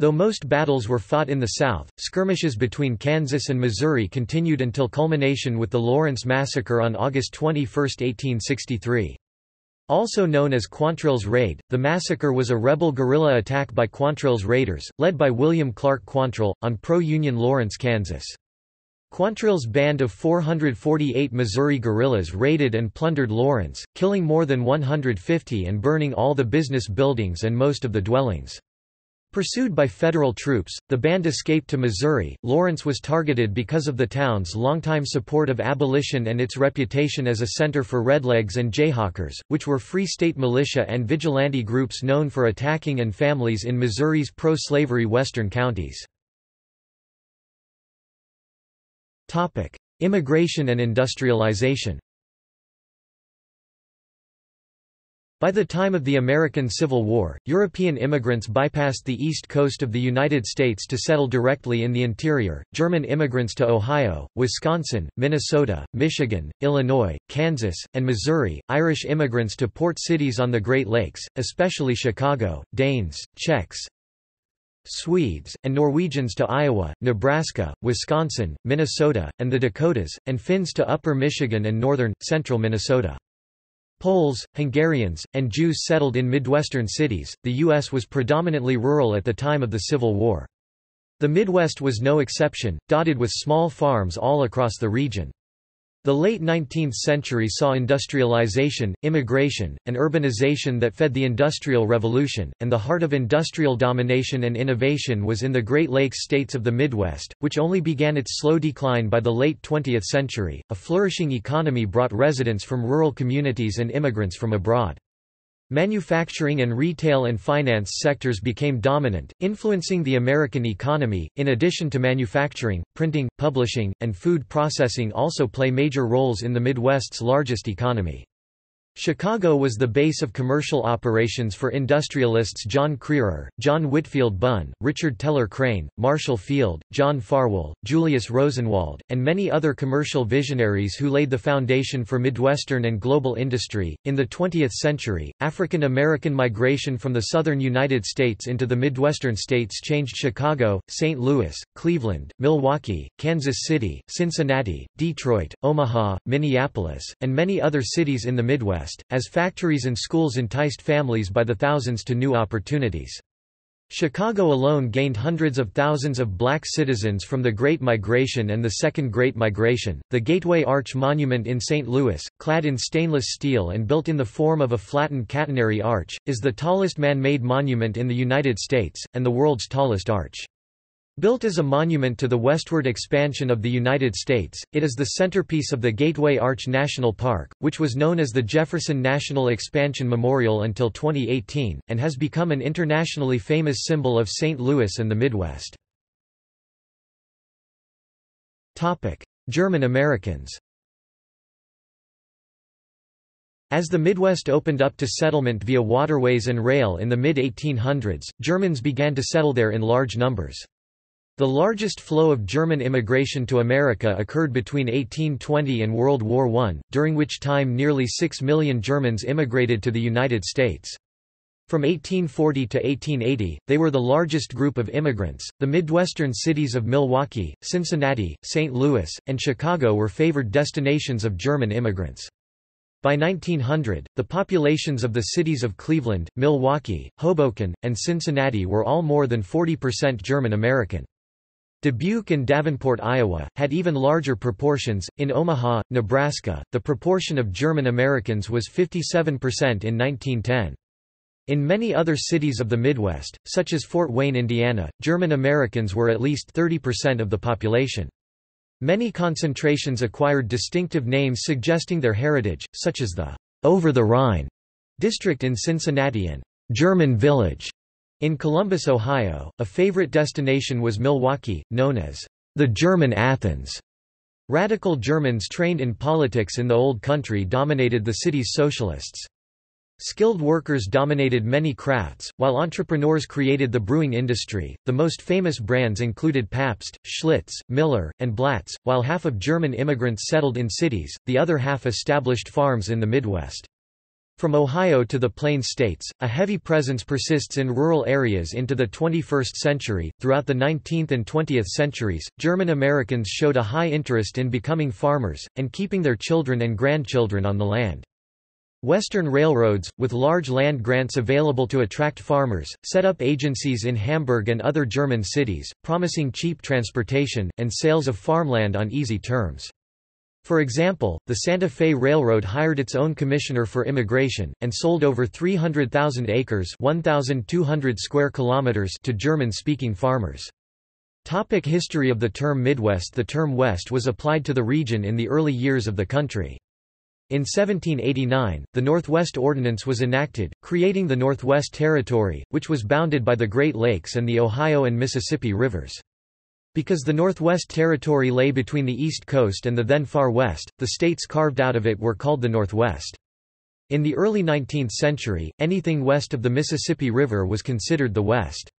Though most battles were fought in the South, skirmishes between Kansas and Missouri continued until culmination with the Lawrence Massacre on August 21, 1863. Also known as Quantrill's Raid, the massacre was a rebel guerrilla attack by Quantrill's raiders, led by William Clark Quantrill, on pro-Union Lawrence, Kansas. Quantrill's band of 448 Missouri guerrillas raided and plundered Lawrence, killing more than 150 and burning all the business buildings and most of the dwellings. Pursued by federal troops, the band escaped to Missouri. Lawrence was targeted because of the town's longtime support of abolition and its reputation as a center for Redlegs and Jayhawkers, which were Free State militia and vigilante groups known for attacking and families in Missouri's pro-slavery western counties. Immigration and industrialization By the time of the American Civil War, European immigrants bypassed the east coast of the United States to settle directly in the interior, German immigrants to Ohio, Wisconsin, Minnesota, Michigan, Illinois, Kansas, and Missouri, Irish immigrants to port cities on the Great Lakes, especially Chicago, Danes, Czechs, Swedes, and Norwegians to Iowa, Nebraska, Wisconsin, Minnesota, and the Dakotas, and Finns to upper Michigan and northern, central Minnesota. Poles, Hungarians, and Jews settled in Midwestern cities. The U.S. was predominantly rural at the time of the Civil War. The Midwest was no exception, dotted with small farms all across the region. The late 19th century saw industrialization, immigration, and urbanization that fed the Industrial Revolution, and the heart of industrial domination and innovation was in the Great Lakes states of the Midwest, which only began its slow decline by the late 20th century. A flourishing economy brought residents from rural communities and immigrants from abroad. Manufacturing and retail and finance sectors became dominant, influencing the American economy. In addition to manufacturing, printing, publishing, and food processing also play major roles in the Midwest's largest economy. Chicago was the base of commercial operations for industrialists John Crerar, John Whitfield Bunn, Richard Teller Crane, Marshall Field, John Farwell, Julius Rosenwald, and many other commercial visionaries who laid the foundation for Midwestern and global industry. In the 20th century, African American migration from the southern United States into the Midwestern states changed Chicago, St. Louis, Cleveland, Milwaukee, Kansas City, Cincinnati, Detroit, Omaha, Minneapolis, and many other cities in the Midwest as factories and schools enticed families by the thousands to new opportunities. Chicago alone gained hundreds of thousands of black citizens from the Great Migration and the Second Great Migration. The Gateway Arch Monument in St. Louis, clad in stainless steel and built in the form of a flattened catenary arch, is the tallest man-made monument in the United States, and the world's tallest arch. Built as a monument to the westward expansion of the United States, it is the centerpiece of the Gateway Arch National Park, which was known as the Jefferson National Expansion Memorial until 2018, and has become an internationally famous symbol of St. Louis and the Midwest. German Americans As the Midwest opened up to settlement via waterways and rail in the mid-1800s, Germans began to settle there in large numbers. The largest flow of German immigration to America occurred between 1820 and World War I, during which time nearly 6 million Germans immigrated to the United States. From 1840 to 1880, they were the largest group of immigrants. The Midwestern cities of Milwaukee, Cincinnati, St. Louis, and Chicago were favored destinations of German immigrants. By 1900, the populations of the cities of Cleveland, Milwaukee, Hoboken, and Cincinnati were all more than 40% German American. Dubuque and Davenport, Iowa, had even larger proportions. In Omaha, Nebraska, the proportion of German Americans was 57% in 1910. In many other cities of the Midwest, such as Fort Wayne, Indiana, German Americans were at least 30% of the population. Many concentrations acquired distinctive names suggesting their heritage, such as the Over the Rhine district in Cincinnati and German Village in Columbus, Ohio, a favorite destination was Milwaukee, known as the German Athens. Radical Germans trained in politics in the Old Country dominated the city's socialists. Skilled workers dominated many crafts, while entrepreneurs created the brewing industry. The most famous brands included Pabst, Schlitz, Miller, and Blatz. While half of German immigrants settled in cities, the other half established farms in the Midwest. From Ohio to the Plains states, a heavy presence persists in rural areas into the 21st century. Throughout the 19th and 20th centuries, German Americans showed a high interest in becoming farmers, and keeping their children and grandchildren on the land. Western railroads, with large land grants available to attract farmers, set up agencies in Hamburg and other German cities, promising cheap transportation, and sales of farmland on easy terms. For example, the Santa Fe Railroad hired its own commissioner for immigration, and sold over 300,000 acres 1,200 square kilometers to German-speaking farmers. Topic history of the term Midwest The term West was applied to the region in the early years of the country. In 1789, the Northwest Ordinance was enacted, creating the Northwest Territory, which was bounded by the Great Lakes and the Ohio and Mississippi rivers. Because the Northwest Territory lay between the East Coast and the then Far West, the states carved out of it were called the Northwest. In the early 19th century, anything west of the Mississippi River was considered the West.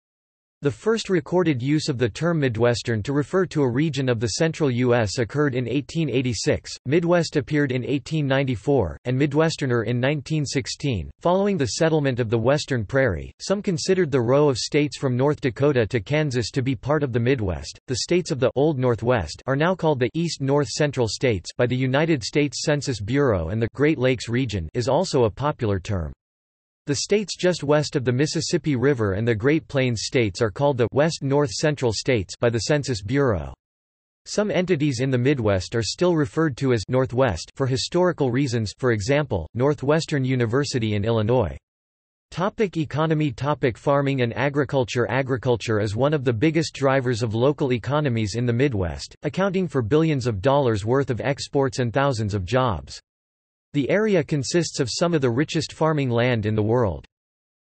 The first recorded use of the term Midwestern to refer to a region of the central U.S. occurred in 1886, Midwest appeared in 1894, and Midwesterner in 1916. Following the settlement of the Western Prairie, some considered the row of states from North Dakota to Kansas to be part of the Midwest. The states of the Old Northwest are now called the East North Central States by the United States Census Bureau, and the Great Lakes region is also a popular term. The states just west of the Mississippi River and the Great Plains states are called the West North Central States by the Census Bureau. Some entities in the Midwest are still referred to as Northwest for historical reasons for example, Northwestern University in Illinois. Topic economy Topic Farming and agriculture Agriculture is one of the biggest drivers of local economies in the Midwest, accounting for billions of dollars worth of exports and thousands of jobs. The area consists of some of the richest farming land in the world.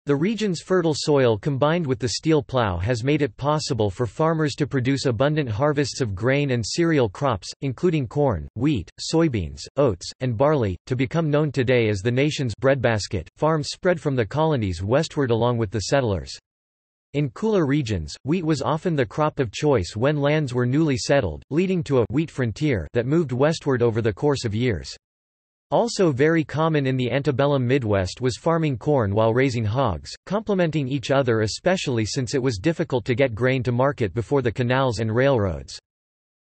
The region's fertile soil combined with the steel plow has made it possible for farmers to produce abundant harvests of grain and cereal crops, including corn, wheat, soybeans, oats, and barley, to become known today as the nation's breadbasket. Farms spread from the colonies westward along with the settlers. In cooler regions, wheat was often the crop of choice when lands were newly settled, leading to a wheat frontier that moved westward over the course of years. Also very common in the antebellum Midwest was farming corn while raising hogs, complementing each other especially since it was difficult to get grain to market before the canals and railroads.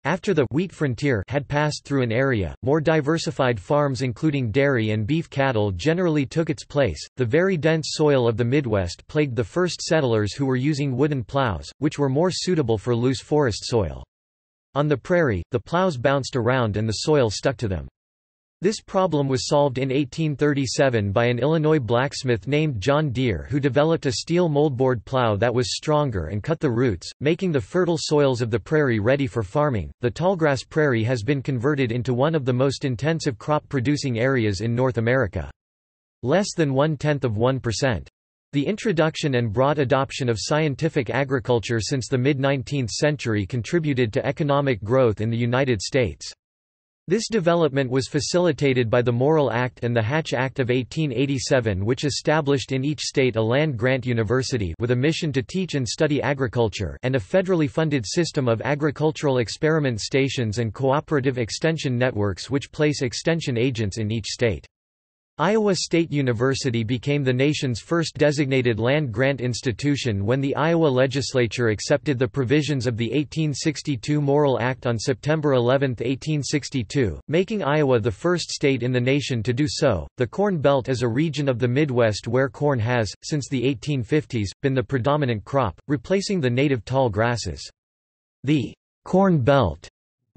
After the wheat frontier had passed through an area, more diversified farms including dairy and beef cattle generally took its place. The very dense soil of the Midwest plagued the first settlers who were using wooden plows, which were more suitable for loose forest soil. On the prairie, the plows bounced around and the soil stuck to them. This problem was solved in 1837 by an Illinois blacksmith named John Deere who developed a steel moldboard plow that was stronger and cut the roots, making the fertile soils of the prairie ready for farming. The tallgrass prairie has been converted into one of the most intensive crop producing areas in North America. Less than one-tenth of 1%. The introduction and broad adoption of scientific agriculture since the mid-19th century contributed to economic growth in the United States. This development was facilitated by the Morrill Act and the Hatch Act of 1887 which established in each state a land-grant university with a mission to teach and study agriculture and a federally funded system of agricultural experiment stations and cooperative extension networks which place extension agents in each state. Iowa State University became the nation's first designated land-grant institution when the Iowa legislature accepted the provisions of the 1862 Morrill Act on September 11, 1862, making Iowa the first state in the nation to do so. The Corn Belt is a region of the Midwest where corn has, since the 1850s, been the predominant crop, replacing the native tall grasses. The Corn Belt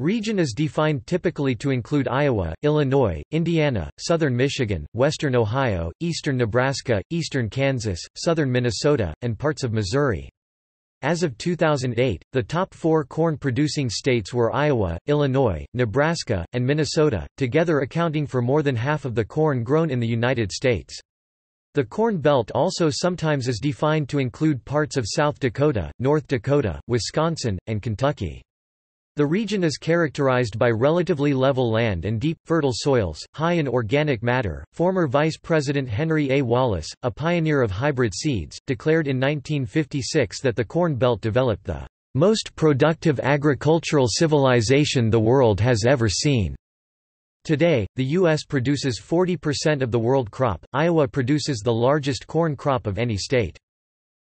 Region is defined typically to include Iowa, Illinois, Indiana, southern Michigan, western Ohio, eastern Nebraska, eastern Kansas, southern Minnesota, and parts of Missouri. As of 2008, the top four corn-producing states were Iowa, Illinois, Nebraska, and Minnesota, together accounting for more than half of the corn grown in the United States. The Corn Belt also sometimes is defined to include parts of South Dakota, North Dakota, Wisconsin, and Kentucky. The region is characterized by relatively level land and deep, fertile soils, high in organic matter. Former Vice President Henry A. Wallace, a pioneer of hybrid seeds, declared in 1956 that the Corn Belt developed the most productive agricultural civilization the world has ever seen. Today, the U.S. produces 40% of the world crop. Iowa produces the largest corn crop of any state.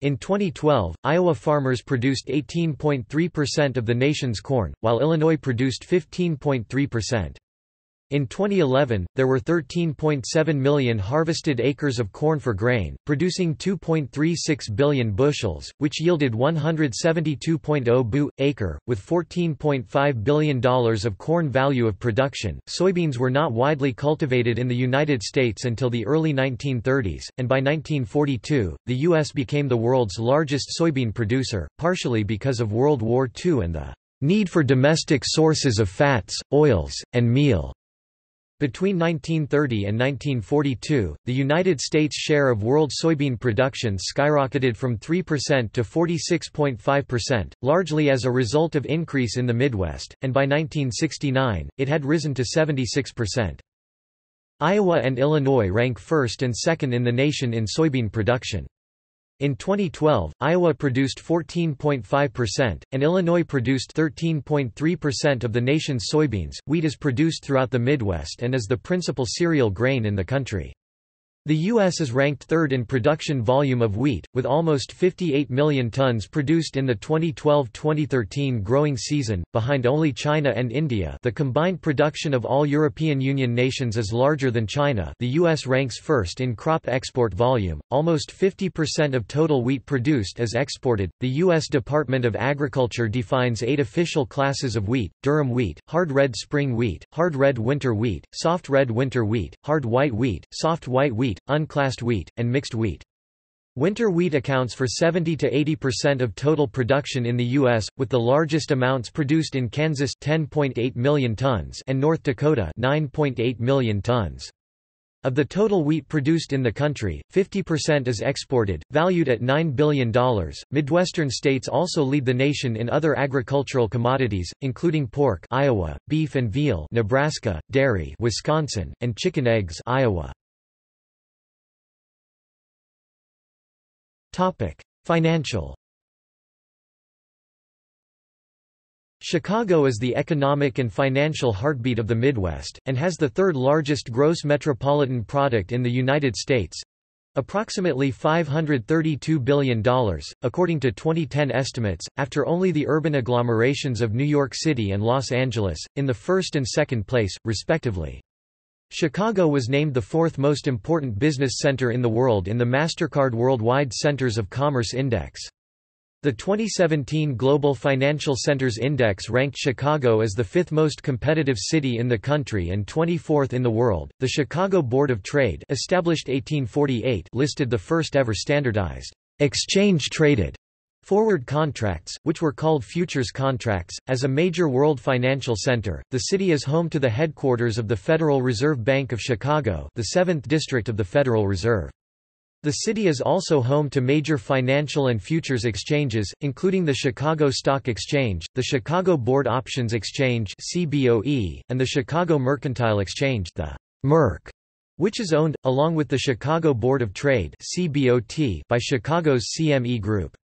In 2012, Iowa farmers produced 18.3% of the nation's corn, while Illinois produced 15.3%. In 2011, there were 13.7 million harvested acres of corn for grain, producing 2.36 billion bushels, which yielded 172.0 bu acre, with $14.5 billion of corn value of production. Soybeans were not widely cultivated in the United States until the early 1930s, and by 1942, the U.S. became the world's largest soybean producer, partially because of World War II and the need for domestic sources of fats, oils, and meal. Between 1930 and 1942, the United States' share of world soybean production skyrocketed from 3% to 46.5%, largely as a result of increase in the Midwest, and by 1969, it had risen to 76%. Iowa and Illinois rank first and second in the nation in soybean production. In 2012, Iowa produced 14.5%, and Illinois produced 13.3% of the nation's soybeans. Wheat is produced throughout the Midwest and is the principal cereal grain in the country. The U.S. is ranked third in production volume of wheat, with almost 58 million tons produced in the 2012-2013 growing season, behind only China and India the combined production of all European Union nations is larger than China the U.S. ranks first in crop export volume, almost 50% of total wheat produced is exported. The U.S. Department of Agriculture defines eight official classes of wheat, durum wheat, hard red spring wheat, hard red winter wheat, soft red winter wheat, hard white wheat, soft white wheat, unclassed wheat, and mixed wheat. Winter wheat accounts for 70 to 80% of total production in the U.S., with the largest amounts produced in Kansas 10.8 million tons and North Dakota 9.8 million tons. Of the total wheat produced in the country, 50% is exported, valued at $9 billion. Midwestern states also lead the nation in other agricultural commodities, including pork, Iowa, beef and veal, Nebraska, dairy, Wisconsin, and chicken eggs, Iowa. Topic: Financial. Chicago is the economic and financial heartbeat of the Midwest, and has the third largest gross metropolitan product in the United States approximately $532 billion, according to 2010 estimates, after only the urban agglomerations of New York City and Los Angeles, in the first and second place, respectively. Chicago was named the fourth most important business center in the world in the MasterCard Worldwide Centers of Commerce Index. The 2017 Global Financial Centers Index ranked Chicago as the fifth most competitive city in the country and 24th in the world. The Chicago Board of Trade, established 1848, listed the first ever standardized exchange traded Forward contracts, which were called futures contracts, as a major world financial center, the city is home to the headquarters of the Federal Reserve Bank of Chicago the 7th District of the Federal Reserve. The city is also home to major financial and futures exchanges, including the Chicago Stock Exchange, the Chicago Board Options Exchange (CBOE), and the Chicago Mercantile Exchange, the MERC, which is owned, along with the Chicago Board of Trade (CBOT), by Chicago's CME Group.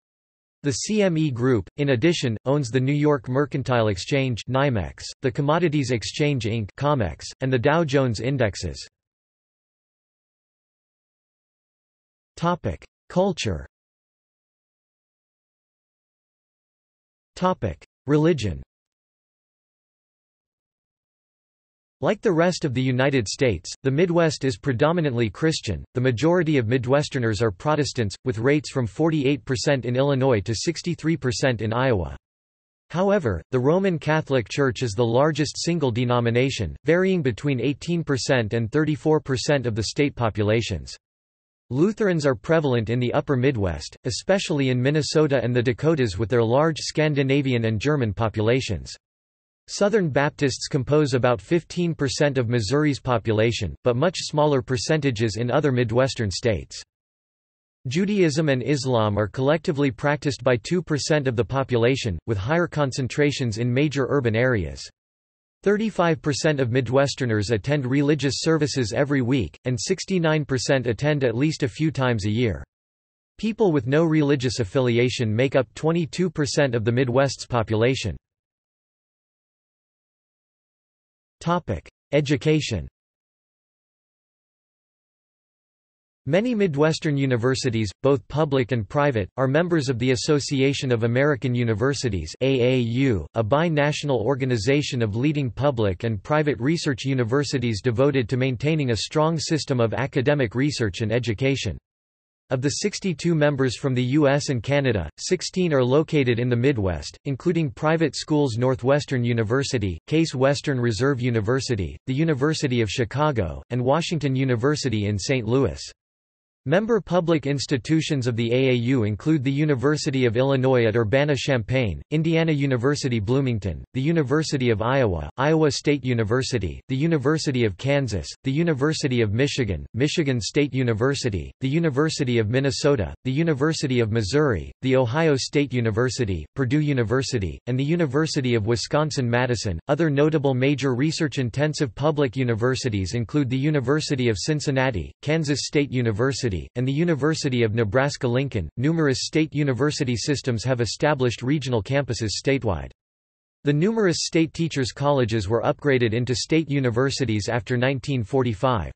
The CME Group, in addition, owns the New York Mercantile Exchange NYMEX, the Commodities Exchange Inc. COMEX, and the Dow Jones Indexes. Culture. Religion. Like the rest of the United States, the Midwest is predominantly Christian. The majority of Midwesterners are Protestants, with rates from 48% in Illinois to 63% in Iowa. However, the Roman Catholic Church is the largest single denomination, varying between 18% and 34% of the state populations. Lutherans are prevalent in the upper Midwest, especially in Minnesota and the Dakotas with their large Scandinavian and German populations. Southern Baptists compose about 15% of Missouri's population, but much smaller percentages in other Midwestern states. Judaism and Islam are collectively practiced by 2% of the population, with higher concentrations in major urban areas. 35% of Midwesterners attend religious services every week, and 69% attend at least a few times a year. People with no religious affiliation make up 22% of the Midwest's population. Topic: Education. Many Midwestern universities, both public and private, are members of the Association of American Universities AAU, a bi-national organization of leading public and private research universities devoted to maintaining a strong system of academic research and education. Of the 62 members from the U.S. and Canada, 16 are located in the Midwest, including private schools Northwestern University, Case Western Reserve University, the University of Chicago, and Washington University in St. Louis. Member public institutions of the AAU include the University of Illinois at Urbana-Champaign, Indiana University Bloomington, the University of Iowa, Iowa State University, the University of Kansas, the University of Michigan, Michigan State University, the University of Minnesota, the University of Missouri, the Ohio State University, Purdue University, and the University of Wisconsin-Madison. Other notable major research-intensive public universities include the University of Cincinnati, Kansas State University, and the University of Nebraska-Lincoln. Numerous state university systems have established regional campuses statewide. The numerous state teachers' colleges were upgraded into state universities after 1945.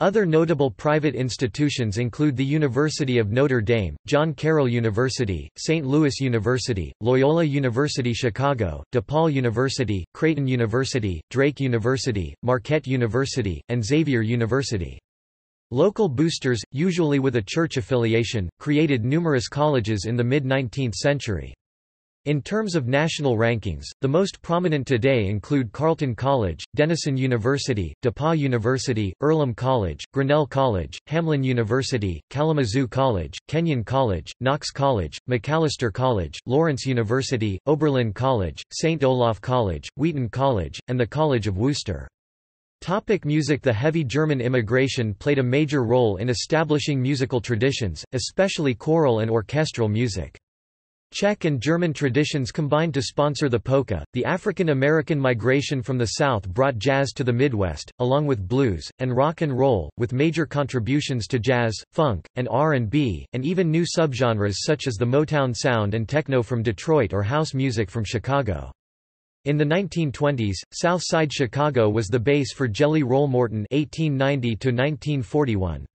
Other notable private institutions include the University of Notre Dame, John Carroll University, St. Louis University, Loyola University Chicago, DePaul University, Creighton University, Drake University, Marquette University, and Xavier University. Local boosters, usually with a church affiliation, created numerous colleges in the mid-19th century. In terms of national rankings, the most prominent today include Carleton College, Denison University, DePauw University, Earlham College, Grinnell College, Hamline University, Kalamazoo College, Kenyon College, Knox College, Macalester College, Lawrence University, Oberlin College, St. Olaf College, Wheaton College, and the College of Wooster. Topic music The heavy German immigration played a major role in establishing musical traditions, especially choral and orchestral music. Czech and German traditions combined to sponsor the polka. The African American migration from the South brought jazz to the Midwest, along with blues and rock and roll, with major contributions to jazz, funk, and R&B, and even new subgenres such as the Motown sound and techno from Detroit or house music from Chicago. In the 1920s, South Side Chicago was the base for Jelly Roll Morton (1890–1941).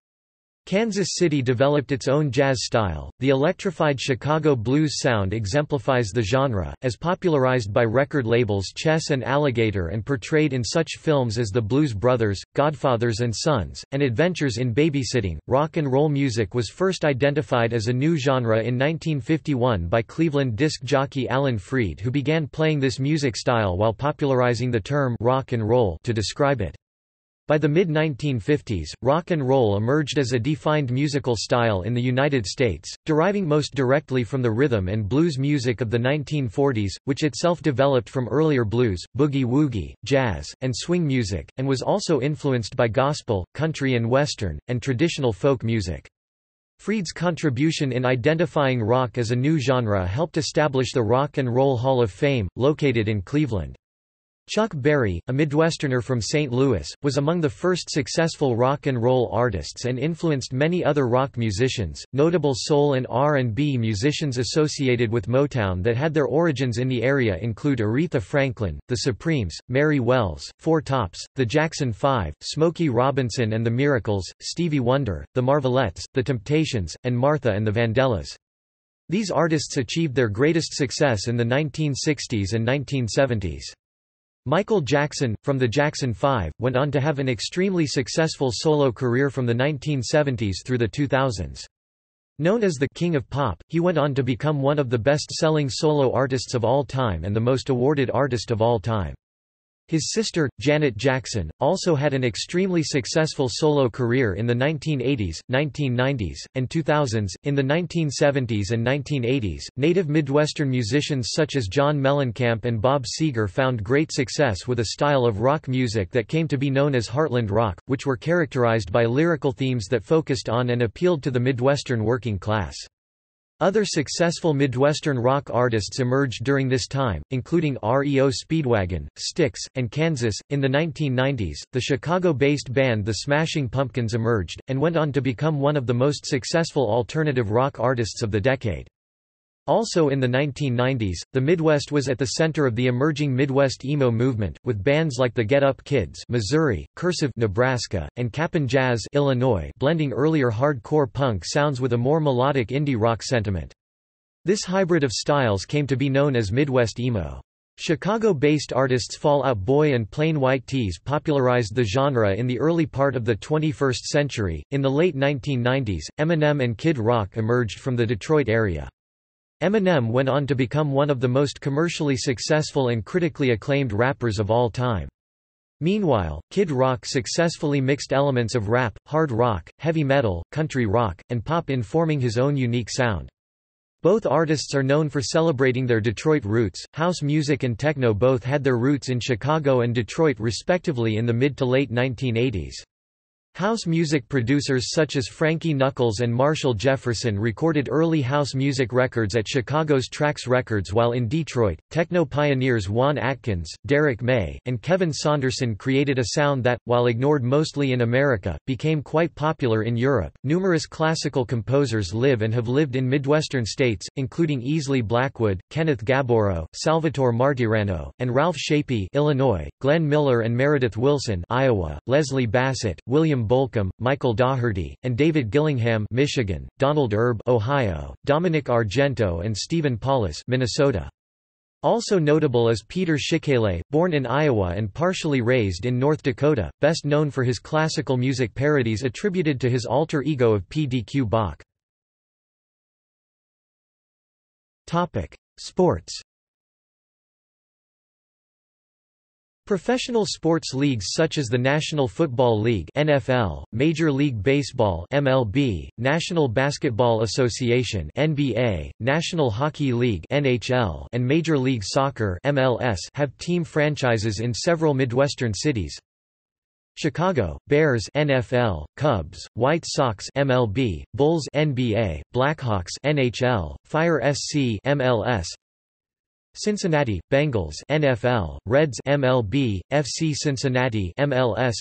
Kansas City developed its own jazz style. The electrified Chicago blues sound exemplifies the genre, as popularized by record labels Chess and Alligator and portrayed in such films as The Blues Brothers, Godfathers and Sons, and Adventures in Babysitting. Rock and roll music was first identified as a new genre in 1951 by Cleveland disc jockey Alan Freed, who began playing this music style while popularizing the term rock and roll to describe it. By the mid-1950s, rock and roll emerged as a defined musical style in the United States, deriving most directly from the rhythm and blues music of the 1940s, which itself developed from earlier blues, boogie-woogie, jazz, and swing music, and was also influenced by gospel, country and western, and traditional folk music. Freed's contribution in identifying rock as a new genre helped establish the Rock and Roll Hall of Fame, located in Cleveland. Chuck Berry, a Midwesterner from St. Louis, was among the first successful rock and roll artists and influenced many other rock musicians. Notable soul and R&B musicians associated with Motown that had their origins in the area include Aretha Franklin, The Supremes, Mary Wells, Four Tops, The Jackson 5, Smokey Robinson and the Miracles, Stevie Wonder, The Marvelettes, The Temptations, and Martha and the Vandellas. These artists achieved their greatest success in the 1960s and 1970s. Michael Jackson, from the Jackson 5, went on to have an extremely successful solo career from the 1970s through the 2000s. Known as the King of Pop, he went on to become one of the best-selling solo artists of all time and the most awarded artist of all time. His sister, Janet Jackson, also had an extremely successful solo career in the 1980s, 1990s, and 2000s. In the 1970s and 1980s, native Midwestern musicians such as John Mellencamp and Bob Seger found great success with a style of rock music that came to be known as Heartland rock, which were characterized by lyrical themes that focused on and appealed to the Midwestern working class. Other successful Midwestern rock artists emerged during this time, including REO Speedwagon, Styx, and Kansas. In the 1990s, the Chicago based band The Smashing Pumpkins emerged, and went on to become one of the most successful alternative rock artists of the decade. Also in the 1990s, the Midwest was at the center of the emerging Midwest emo movement, with bands like the Get Up Kids Missouri, Cursive Nebraska, and Cap'n Jazz Illinois blending earlier hardcore punk sounds with a more melodic indie rock sentiment. This hybrid of styles came to be known as Midwest emo. Chicago-based artists Fall Out Boy and Plain White T's popularized the genre in the early part of the 21st century. In the late 1990s, Eminem and Kid Rock emerged from the Detroit area. Eminem went on to become one of the most commercially successful and critically acclaimed rappers of all time. Meanwhile, Kid Rock successfully mixed elements of rap, hard rock, heavy metal, country rock, and pop in forming his own unique sound. Both artists are known for celebrating their Detroit roots. House music and techno both had their roots in Chicago and Detroit respectively in the mid to late 1980s. House music producers such as Frankie Knuckles and Marshall Jefferson recorded early house music records at Chicago's Trax Records while in Detroit, techno pioneers Juan Atkins, Derrick May, and Kevin Saunderson created a sound that, while ignored mostly in America, became quite popular in Europe. Numerous classical composers live and have lived in Midwestern states, including Easley Blackwood, Kenneth Gaburo, Salvatore Martirano, and Ralph Shapey Illinois, Glenn Miller and Meredith Willson, Iowa, Leslie Bassett, William Bolcom, Michael Daugherty, and David Gillingham Michigan, Donald Erb Ohio, Dominic Argento and Stephen Paulus Minnesota. Also notable is Peter Schickele, born in Iowa and partially raised in North Dakota, best known for his classical music parodies attributed to his alter ego of P.D.Q. Bach. Sports Professional sports leagues such as the National Football League (NFL), Major League Baseball (MLB), National Basketball Association (NBA), National Hockey League (NHL), and Major League Soccer (MLS) have team franchises in several Midwestern cities. Chicago, Bears NFL, Cubs, White Sox MLB, Bulls NBA, Blackhawks NHL, Fire SC MLS, Cincinnati Bengals NFL, Reds MLB, FC Cincinnati MLS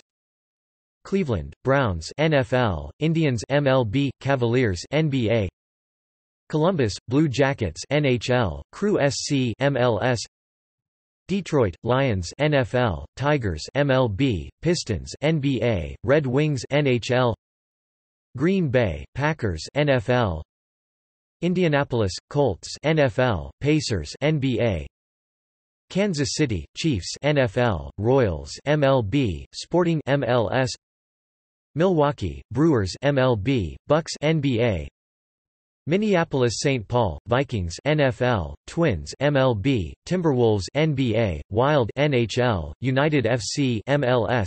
Cleveland Browns NFL, Indians MLB, Cavaliers NBA Columbus Blue Jackets NHL, Crew SC MLS Detroit Lions NFL, Tigers MLB, Pistons NBA, Red Wings NHL Green Bay Packers NFL Indianapolis Colts NFL, Pacers NBA, Kansas City Chiefs NFL, Royals MLB, Sporting MLS, Milwaukee Brewers MLB, Bucks NBA, Minneapolis St. Paul Vikings NFL, Twins MLB, Timberwolves NBA, Wild NHL, United FC MLS,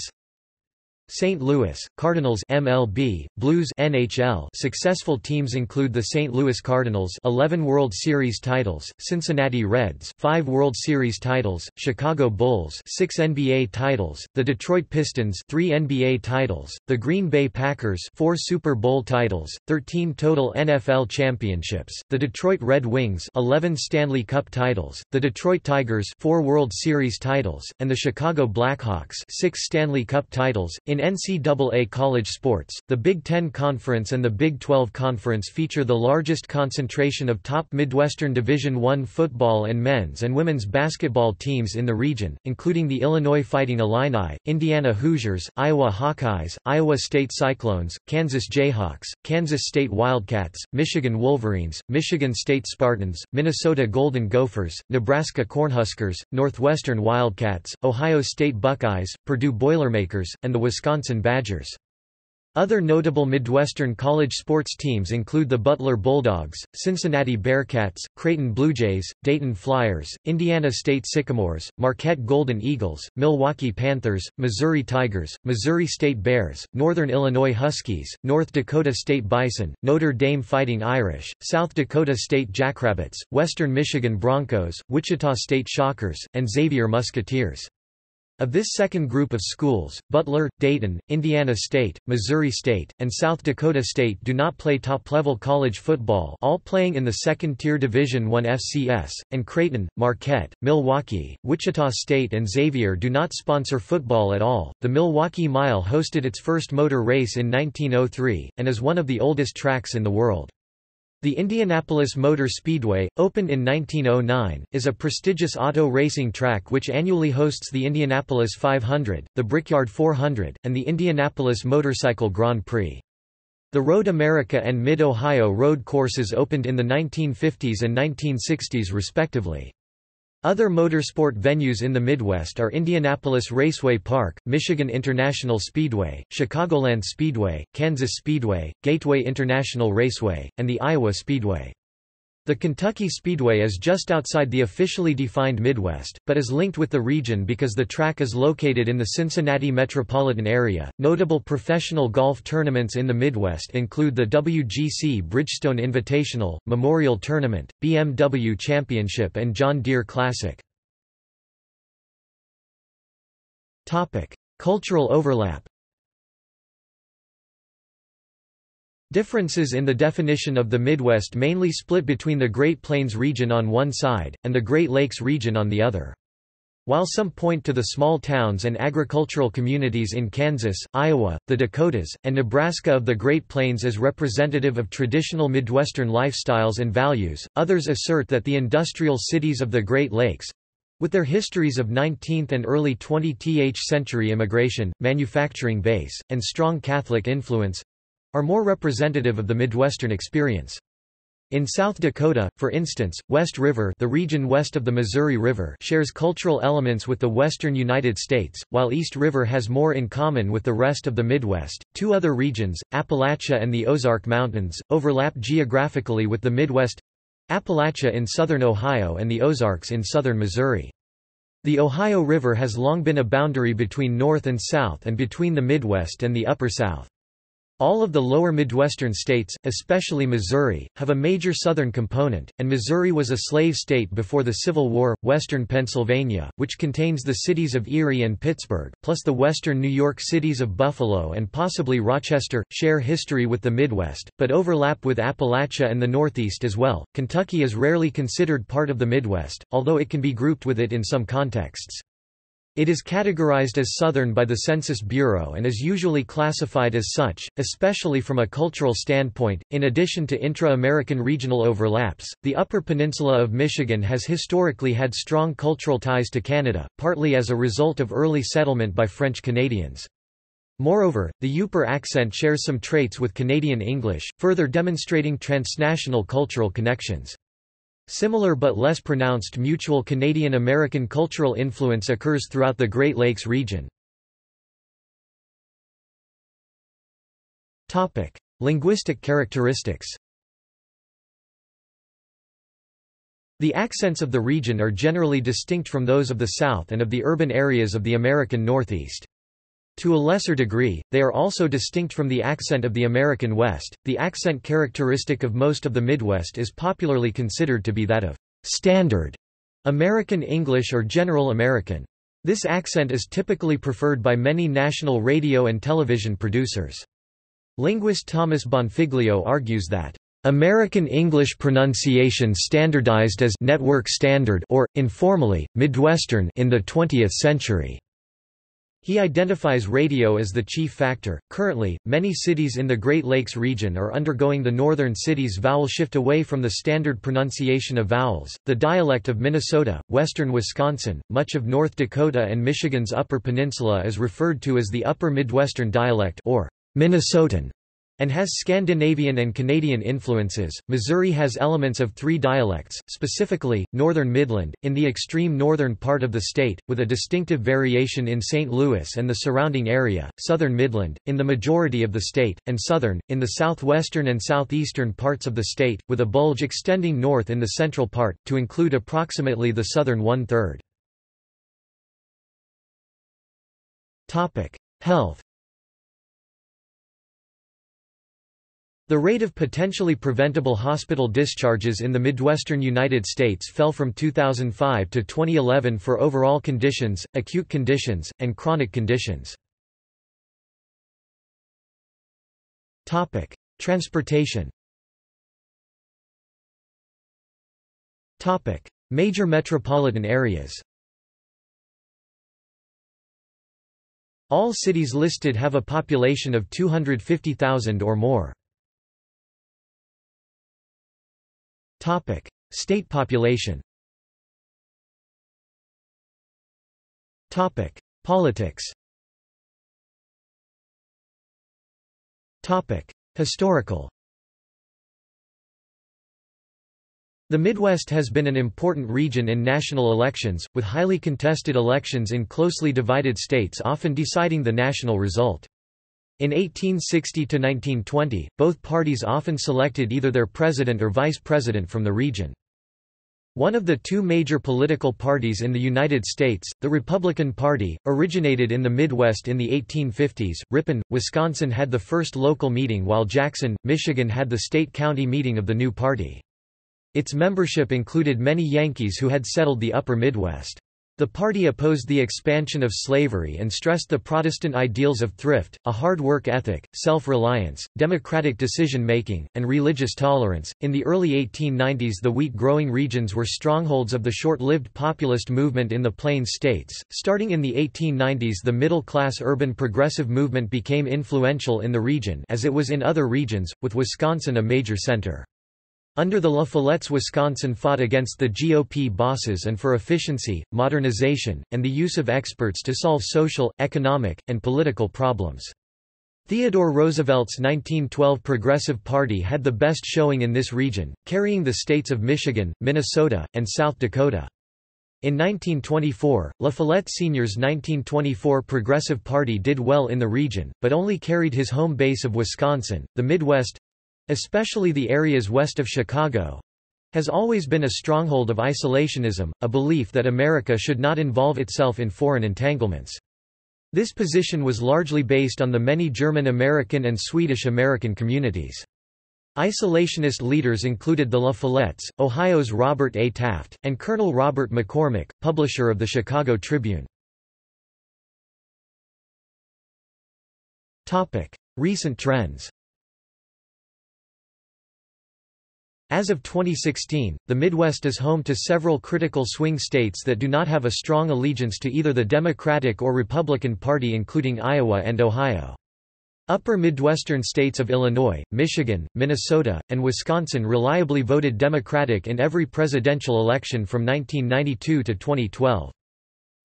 St. Louis, Cardinals MLB, Blues NHL Successful teams include the St. Louis Cardinals 11 World Series titles, Cincinnati Reds 5 World Series titles, Chicago Bulls 6 NBA titles, the Detroit Pistons 3 NBA titles, the Green Bay Packers 4 Super Bowl titles, 13 total NFL championships, the Detroit Red Wings 11 Stanley Cup titles, the Detroit Tigers 4 World Series titles, and the Chicago Blackhawks 6 Stanley Cup titles. In in NCAA college sports, the Big Ten Conference and the Big 12 Conference feature the largest concentration of top Midwestern Division I football and men's and women's basketball teams in the region, including the Illinois Fighting Illini, Indiana Hoosiers, Iowa Hawkeyes, Iowa State Cyclones, Kansas Jayhawks, Kansas State Wildcats, Michigan Wolverines, Michigan State Spartans, Minnesota Golden Gophers, Nebraska Cornhuskers, Northwestern Wildcats, Ohio State Buckeyes, Purdue Boilermakers, and the Wisconsin Wisconsin Badgers. Other notable Midwestern college sports teams include the Butler Bulldogs, Cincinnati Bearcats, Creighton Bluejays, Dayton Flyers, Indiana State Sycamores, Marquette Golden Eagles, Milwaukee Panthers, Missouri Tigers, Missouri State Bears, Northern Illinois Huskies, North Dakota State Bison, Notre Dame Fighting Irish, South Dakota State Jackrabbits, Western Michigan Broncos, Wichita State Shockers, and Xavier Musketeers. Of this second group of schools, Butler, Dayton, Indiana State, Missouri State, and South Dakota State do not play top-level college football all playing in the second-tier Division I FCS, and Creighton, Marquette, Milwaukee, Wichita State and Xavier do not sponsor football at all. The Milwaukee Mile hosted its first motor race in 1903, and is one of the oldest tracks in the world. The Indianapolis Motor Speedway, opened in 1909, is a prestigious auto racing track which annually hosts the Indianapolis 500, the Brickyard 400, and the Indianapolis Motorcycle Grand Prix. The Road America and Mid-Ohio road courses opened in the 1950s and 1960s respectively. Other motorsport venues in the Midwest are Indianapolis Raceway Park, Michigan International Speedway, Chicagoland Speedway, Kansas Speedway, Gateway International Raceway, and the Iowa Speedway. The Kentucky Speedway is just outside the officially defined Midwest, but is linked with the region because the track is located in the Cincinnati metropolitan area. Notable professional golf tournaments in the Midwest include the WGC Bridgestone Invitational, Memorial Tournament, BMW Championship, and John Deere Classic. Topic: Cultural overlap. Differences in the definition of the Midwest mainly split between the Great Plains region on one side, and the Great Lakes region on the other. While some point to the small towns and agricultural communities in Kansas, Iowa, the Dakotas, and Nebraska of the Great Plains as representative of traditional Midwestern lifestyles and values, others assert that the industrial cities of the Great Lakes—with their histories of 19th and early 20th century immigration, manufacturing base, and strong Catholic influence, are more representative of the Midwestern experience. In South Dakota, for instance, West River the region west of the Missouri River shares cultural elements with the western United States, while East River has more in common with the rest of the Midwest. Two other regions, Appalachia and the Ozark Mountains, overlap geographically with the Midwest—Appalachia in southern Ohio and the Ozarks in southern Missouri. The Ohio River has long been a boundary between North and South and between the Midwest and the Upper South. All of the lower Midwestern states, especially Missouri, have a major southern component, and Missouri was a slave state before the Civil War. Western Pennsylvania, which contains the cities of Erie and Pittsburgh, plus the western New York cities of Buffalo and possibly Rochester, share history with the Midwest, but overlap with Appalachia and the Northeast as well. Kentucky is rarely considered part of the Midwest, although it can be grouped with it in some contexts. It is categorized as Southern by the Census Bureau and is usually classified as such, especially from a cultural standpoint. In addition to intra American regional overlaps, the Upper Peninsula of Michigan has historically had strong cultural ties to Canada, partly as a result of early settlement by French Canadians. Moreover, the Yooper accent shares some traits with Canadian English, further demonstrating transnational cultural connections. Similar but less pronounced mutual Canadian-American cultural influence occurs throughout the Great Lakes region. Linguistic characteristics The accents of the region are generally distinct from those of the South and of the urban areas of the American Northeast. To a lesser degree, they are also distinct from the accent of the American West. The accent characteristic of most of the Midwest is popularly considered to be that of standard American English or General American. This accent is typically preferred by many national radio and television producers. Linguist Thomas Bonfiglio argues that American English pronunciation standardized as network standard or informally Midwestern in the 20th century. He identifies radio as the chief factor. Currently, many cities in the Great Lakes region are undergoing the northern cities' vowel shift away from the standard pronunciation of vowels. The dialect of Minnesota, western Wisconsin, much of North Dakota, and Michigan's Upper Peninsula is referred to as the Upper Midwestern dialect or Minnesotan and has Scandinavian and Canadian influences. Missouri has elements of three dialects, specifically, Northern Midland, in the extreme northern part of the state, with a distinctive variation in St. Louis and the surrounding area, Southern Midland, in the majority of the state, and Southern, in the southwestern and southeastern parts of the state, with a bulge extending north in the central part, to include approximately the southern one-third. Health The rate of potentially preventable hospital discharges in the Midwestern United States fell from 2005 to 2011 for overall conditions, acute conditions, and chronic conditions. Transportation Major metropolitan areas All cities listed have a population of 250,000 or more. Topic: State population. Topic: Politics. Topic: Historical. The Midwest has been an important region in national elections, with highly contested elections in closely divided states often deciding the national result. In 1860–1920, both parties often selected either their president or vice president from the region. One of the two major political parties in the United States, the Republican Party, originated in the Midwest in the 1850s. Ripon, Wisconsin had the first local meeting while Jackson, Michigan had the state-county meeting of the new party. Its membership included many Yankees who had settled the upper Midwest. The party opposed the expansion of slavery and stressed the Protestant ideals of thrift, a hard work ethic, self reliance, democratic decision making, and religious tolerance. In the early 1890s, the wheat growing regions were strongholds of the short lived populist movement in the Plains states. Starting in the 1890s, the middle class urban progressive movement became influential in the region, as it was in other regions, with Wisconsin a major center. Under the La Follettes Wisconsin fought against the GOP bosses and for efficiency, modernization, and the use of experts to solve social, economic, and political problems. Theodore Roosevelt's 1912 Progressive Party had the best showing in this region, carrying the states of Michigan, Minnesota, and South Dakota. In 1924, La Follette Sr.'s 1924 Progressive Party did well in the region, but only carried his home base of Wisconsin. The Midwest especially the areas west of Chicago, has always been a stronghold of isolationism, a belief that America should not involve itself in foreign entanglements. This position was largely based on the many German American and Swedish American communities. Isolationist leaders included the La Follettes, Ohio's Robert A. Taft, and Colonel Robert McCormick, publisher of the Chicago Tribune. Recent trends As of 2016, the Midwest is home to several critical swing states that do not have a strong allegiance to either the Democratic or Republican Party including Iowa and Ohio. Upper Midwestern states of Illinois, Michigan, Minnesota, and Wisconsin reliably voted Democratic in every presidential election from 1992 to 2012.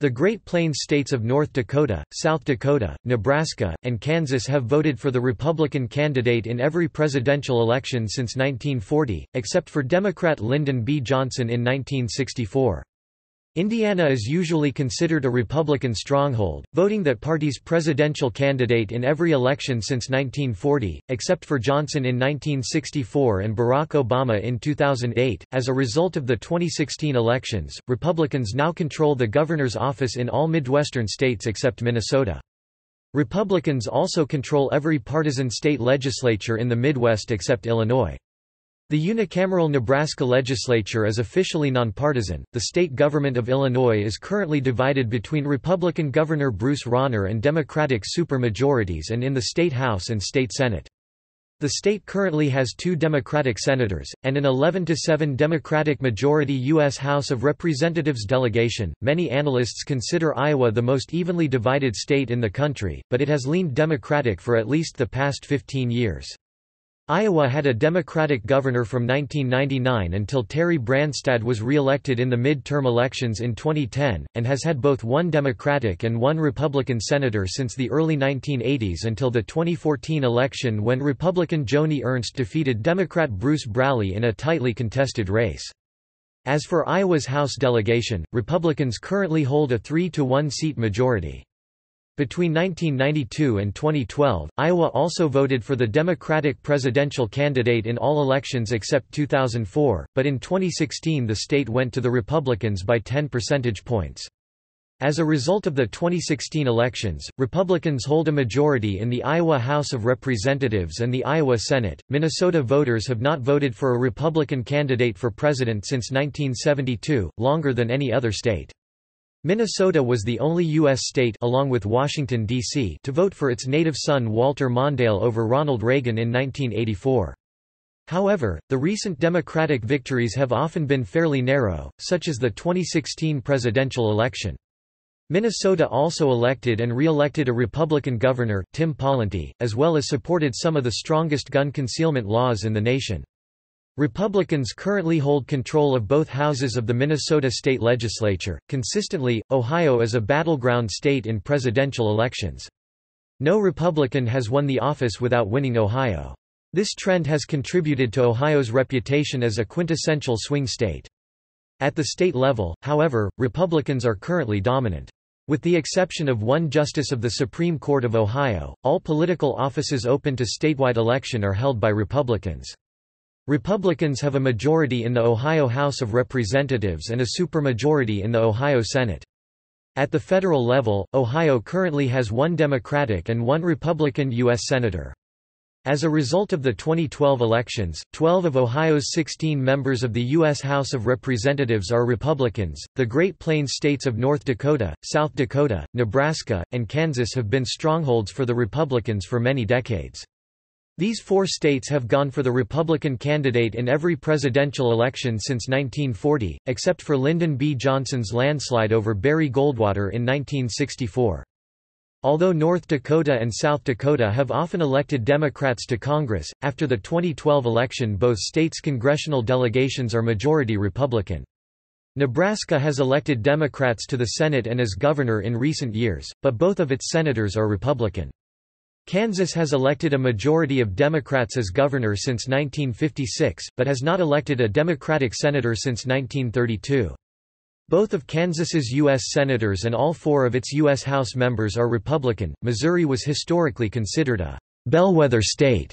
The Great Plains states of North Dakota, South Dakota, Nebraska, and Kansas have voted for the Republican candidate in every presidential election since 1940, except for Democrat Lyndon B. Johnson in 1964. Indiana is usually considered a Republican stronghold, voting that party's presidential candidate in every election since 1940, except for Johnson in 1964 and Barack Obama in 2008. As a result of the 2016 elections, Republicans now control the governor's office in all Midwestern states except Minnesota. Republicans also control every partisan state legislature in the Midwest except Illinois. The unicameral Nebraska legislature is officially nonpartisan. The state government of Illinois is currently divided between Republican Governor Bruce Rauner and Democratic supermajorities and in the state House and state Senate. The state currently has two Democratic senators, and an 11 to 7 Democratic majority U.S. House of Representatives delegation. Many analysts consider Iowa the most evenly divided state in the country, but it has leaned Democratic for at least the past 15 years. Iowa had a Democratic governor from 1999 until Terry Branstad was re-elected in the mid-term elections in 2010, and has had both one Democratic and one Republican senator since the early 1980s until the 2014 election when Republican Joni Ernst defeated Democrat Bruce Braley in a tightly contested race. As for Iowa's House delegation, Republicans currently hold a 3 to 1 seat majority. Between 1992 and 2012, Iowa also voted for the Democratic presidential candidate in all elections except 2004, but in 2016 the state went to the Republicans by 10 percentage points. As a result of the 2016 elections, Republicans hold a majority in the Iowa House of Representatives and the Iowa Senate. Minnesota voters have not voted for a Republican candidate for president since 1972, longer than any other state. Minnesota was the only U.S. state along with Washington, D.C. to vote for its native son Walter Mondale over Ronald Reagan in 1984. However, the recent Democratic victories have often been fairly narrow, such as the 2016 presidential election. Minnesota also elected and re-elected a Republican governor, Tim Pawlenty, as well as supported some of the strongest gun concealment laws in the nation. Republicans currently hold control of both houses of the Minnesota state legislature. Consistently, Ohio is a battleground state in presidential elections. No Republican has won the office without winning Ohio. This trend has contributed to Ohio's reputation as a quintessential swing state. At the state level, however, Republicans are currently dominant. With the exception of one justice of the Supreme Court of Ohio, all political offices open to statewide election are held by Republicans. Republicans have a majority in the Ohio House of Representatives and a supermajority in the Ohio Senate. At the federal level, Ohio currently has one Democratic and one Republican U.S. Senator. As a result of the 2012 elections, 12 of Ohio's 16 members of the U.S. House of Representatives are Republicans. The Great Plains states of North Dakota, South Dakota, Nebraska, and Kansas have been strongholds for the Republicans for many decades. These four states have gone for the Republican candidate in every presidential election since 1940, except for Lyndon B. Johnson's landslide over Barry Goldwater in 1964. Although North Dakota and South Dakota have often elected Democrats to Congress, after the 2012 election both states' congressional delegations are majority Republican. Nebraska has elected Democrats to the Senate and as governor in recent years, but both of its senators are Republican. Kansas has elected a majority of Democrats as governor since 1956, but has not elected a Democratic senator since 1932. Both of Kansas's U.S. senators and all four of its U.S. House members are Republican. Missouri was historically considered a bellwether state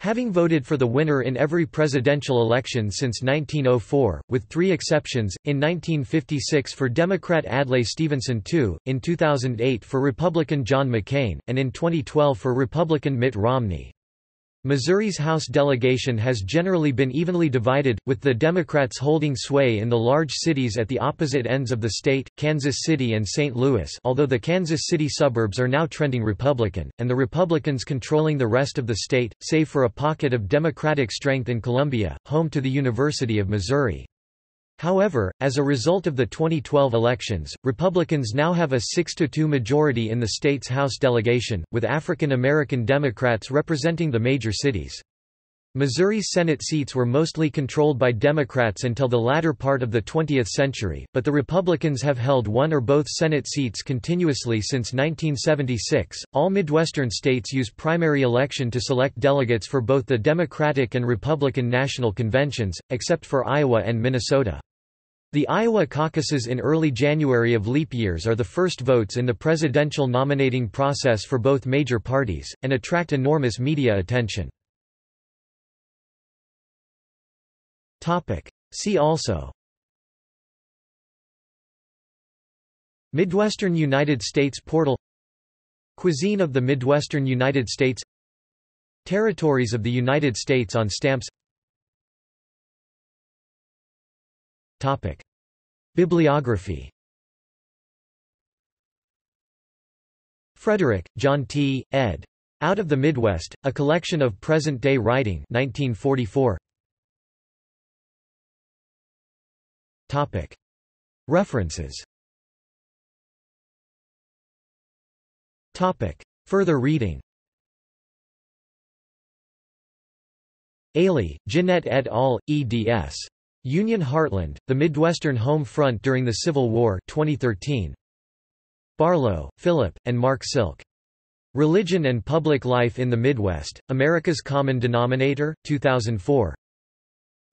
Having voted for the winner in every presidential election since 1904, with three exceptions, in 1956 for Democrat Adlai Stevenson II, in 2008 for Republican John McCain, and in 2012 for Republican Mitt Romney. Missouri's House delegation has generally been evenly divided, with the Democrats holding sway in the large cities at the opposite ends of the state, Kansas City and St. Louis although the Kansas City suburbs are now trending Republican, and the Republicans controlling the rest of the state, save for a pocket of Democratic strength in Columbia, home to the University of Missouri. However, as a result of the 2012 elections, Republicans now have a 6–2 majority in the state's House delegation, with African American Democrats representing the major cities. Missouri's Senate seats were mostly controlled by Democrats until the latter part of the 20th century, but the Republicans have held one or both Senate seats continuously since 1976. All Midwestern states use primary election to select delegates for both the Democratic and Republican national conventions, except for Iowa and Minnesota. The Iowa caucuses in early January of leap years are the first votes in the presidential nominating process for both major parties, and attract enormous media attention. See also Midwestern United States portal Cuisine of the Midwestern United States Territories of the United States on stamps Topic. Bibliography Frederick, John T., ed. Out of the Midwest, A Collection of Present-Day Writing 1944. Topic. References Topic. Further reading Aley, Ginette et al., eds. Union Heartland, The Midwestern Home Front During the Civil War 2013. Barlow, Philip, and Mark Silk. Religion and Public Life in the Midwest, America's Common Denominator, 2004.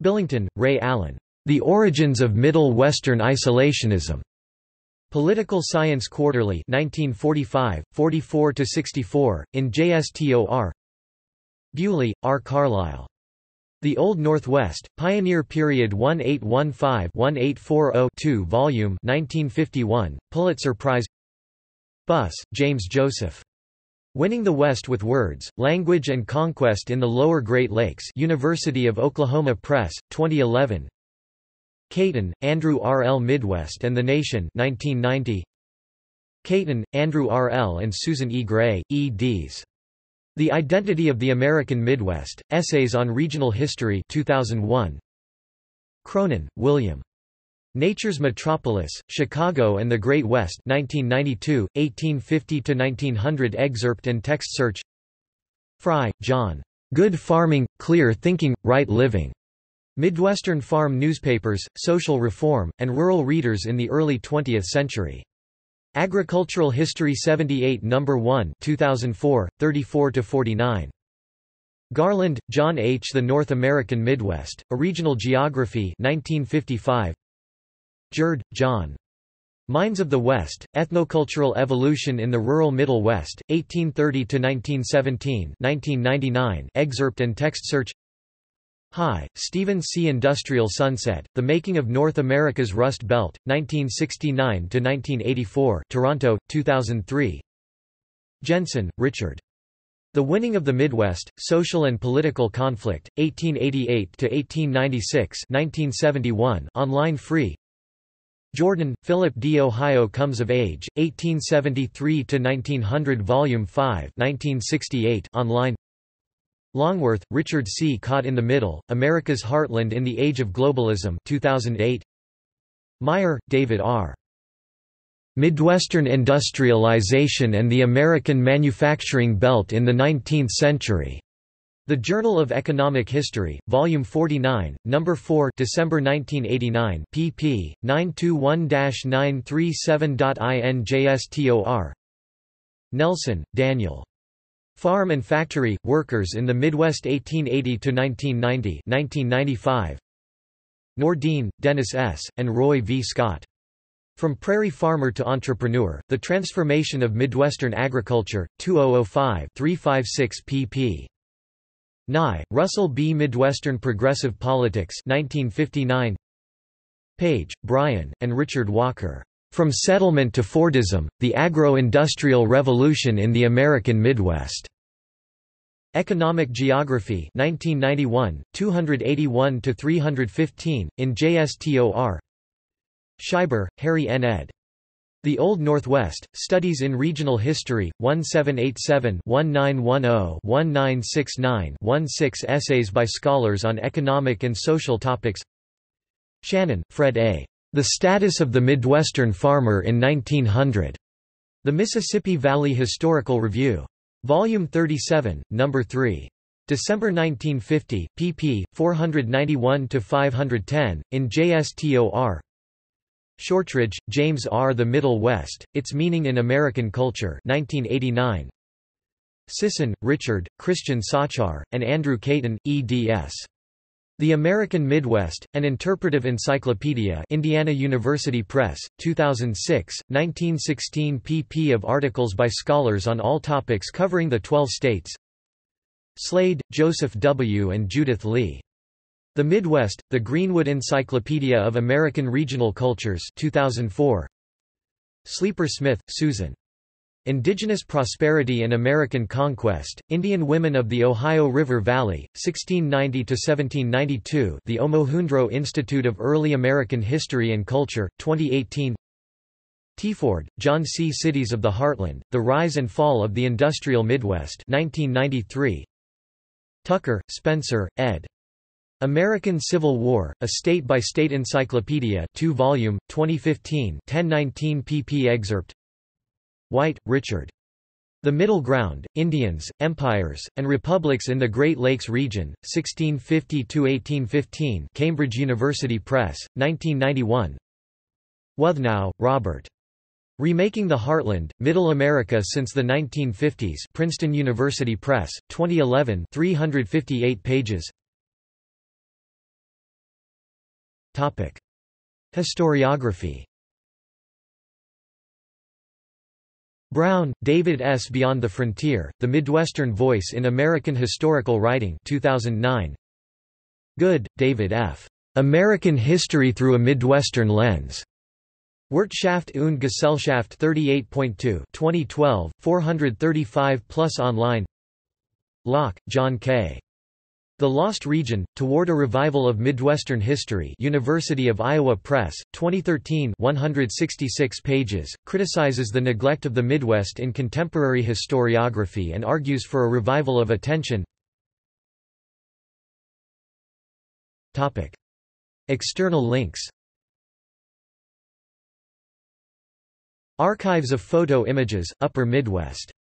Billington, Ray Allen. The Origins of Middle Western Isolationism. Political Science Quarterly 1945, 44–64, in JSTOR Buley, R. Carlyle. The Old Northwest, Pioneer Period 1815-1840-2 Volume 1951, Pulitzer Prize Buss, James Joseph. Winning the West with Words, Language and Conquest in the Lower Great Lakes University of Oklahoma Press, 2011 Cayton, Andrew R. L. Midwest and the Nation 1990 Cayton, Andrew R. L. and Susan E. Gray, eds. The Identity of the American Midwest, Essays on Regional History 2001. Cronon, William. Nature's Metropolis, Chicago and the Great West 1992, 1850–1900 excerpt and text search Fry, John. Good Farming, Clear Thinking, Right Living. Midwestern farm newspapers, social reform, and rural readers in the early 20th century. Agricultural History 78 No. 1 2004, 34–49. Garland, John H. The North American Midwest, A Regional Geography 1955. Gjerde, John. Minds of the West, Ethnocultural Evolution in the Rural Middle West, 1830–1917 1999 excerpt and text search High, Steven C. Industrial Sunset, The Making of North America's Rust Belt, 1969–1984 Toronto, 2003 Jensen, Richard. The Winning of the Midwest, Social and Political Conflict, 1888–1896 1971 online free Jordan, Philip D. Ohio Comes of Age, 1873–1900 Volume 5 1968 online Longworth, Richard C. Caught in the Middle, America's Heartland in the Age of Globalism 2008. Meyer, David R. Midwestern Industrialization and the American Manufacturing Belt in the Nineteenth Century. The Journal of Economic History, Volume 49, No. 4 December 1989 pp. 921-937.injstor Nelson, Daniel. Farm and Factory, Workers in the Midwest 1880–1990 1995. Nordin, Dennis S., and Roy V. Scott. From Prairie Farmer to Entrepreneur, The Transformation of Midwestern Agriculture, 2005-356 pp. Nye, Russell B. Midwestern Progressive Politics 1959. Page, Brian, and Richard Walker. From Settlement to Fordism, The Agro-Industrial Revolution in the American Midwest. Economic Geography 1991, 281–315, in JSTOR Scheiber, Harry N. ed. The Old Northwest, Studies in Regional History, 1787-1910-1969-16 essays by scholars on economic and social topics Shannon, Fred A. The Status of the Midwestern Farmer in 1900. The Mississippi Valley Historical Review. Volume 37, No. 3. December 1950, pp. 491–510, in JSTOR Shortridge, James R. The Middle West, Its Meaning in American Culture 1989. Sisson, Richard, Christian Zacher, and Andrew Cayton, eds. The American Midwest, An Interpretive Encyclopedia Indiana University Press, 2006, 1916 pp of articles by scholars on all topics covering the Twelve States Slade, Joseph W. and Judith Lee. The Midwest, The Greenwood Encyclopedia of American Regional Cultures 2004. Sleeper Smith, Susan. Indigenous Prosperity and American Conquest, Indian Women of the Ohio River Valley, 1690–1792 The Omohundro Institute of Early American History and Culture, 2018 Ford, John C. Cities of the Heartland, The Rise and Fall of the Industrial Midwest 1993. Tucker, Spencer, ed. American Civil War, a state-by-state -state encyclopedia 2 volume, 2015 1019 pp excerpt White, Richard. The Middle Ground, Indians, Empires, and Republics in the Great Lakes Region, 1650–1815 Cambridge University Press, 1991 Wuthnow, Robert. Remaking the Heartland, Middle America since the 1950s Princeton University Press, 2011 358 pages Historiography Brown, David S. Beyond the Frontier, The Midwestern Voice in American Historical Writing 2009. Good, David F. American History Through a Midwestern Lens. Wirtschaft und Gesellschaft 38.2 2012, 435 plus online Lauck, John K. The Lost Region, Toward a Revival of Midwestern History University of Iowa Press, 2013 166 pages, criticizes the neglect of the Midwest in contemporary historiography and argues for a revival of attention. External links Archives of photo images, Upper Midwest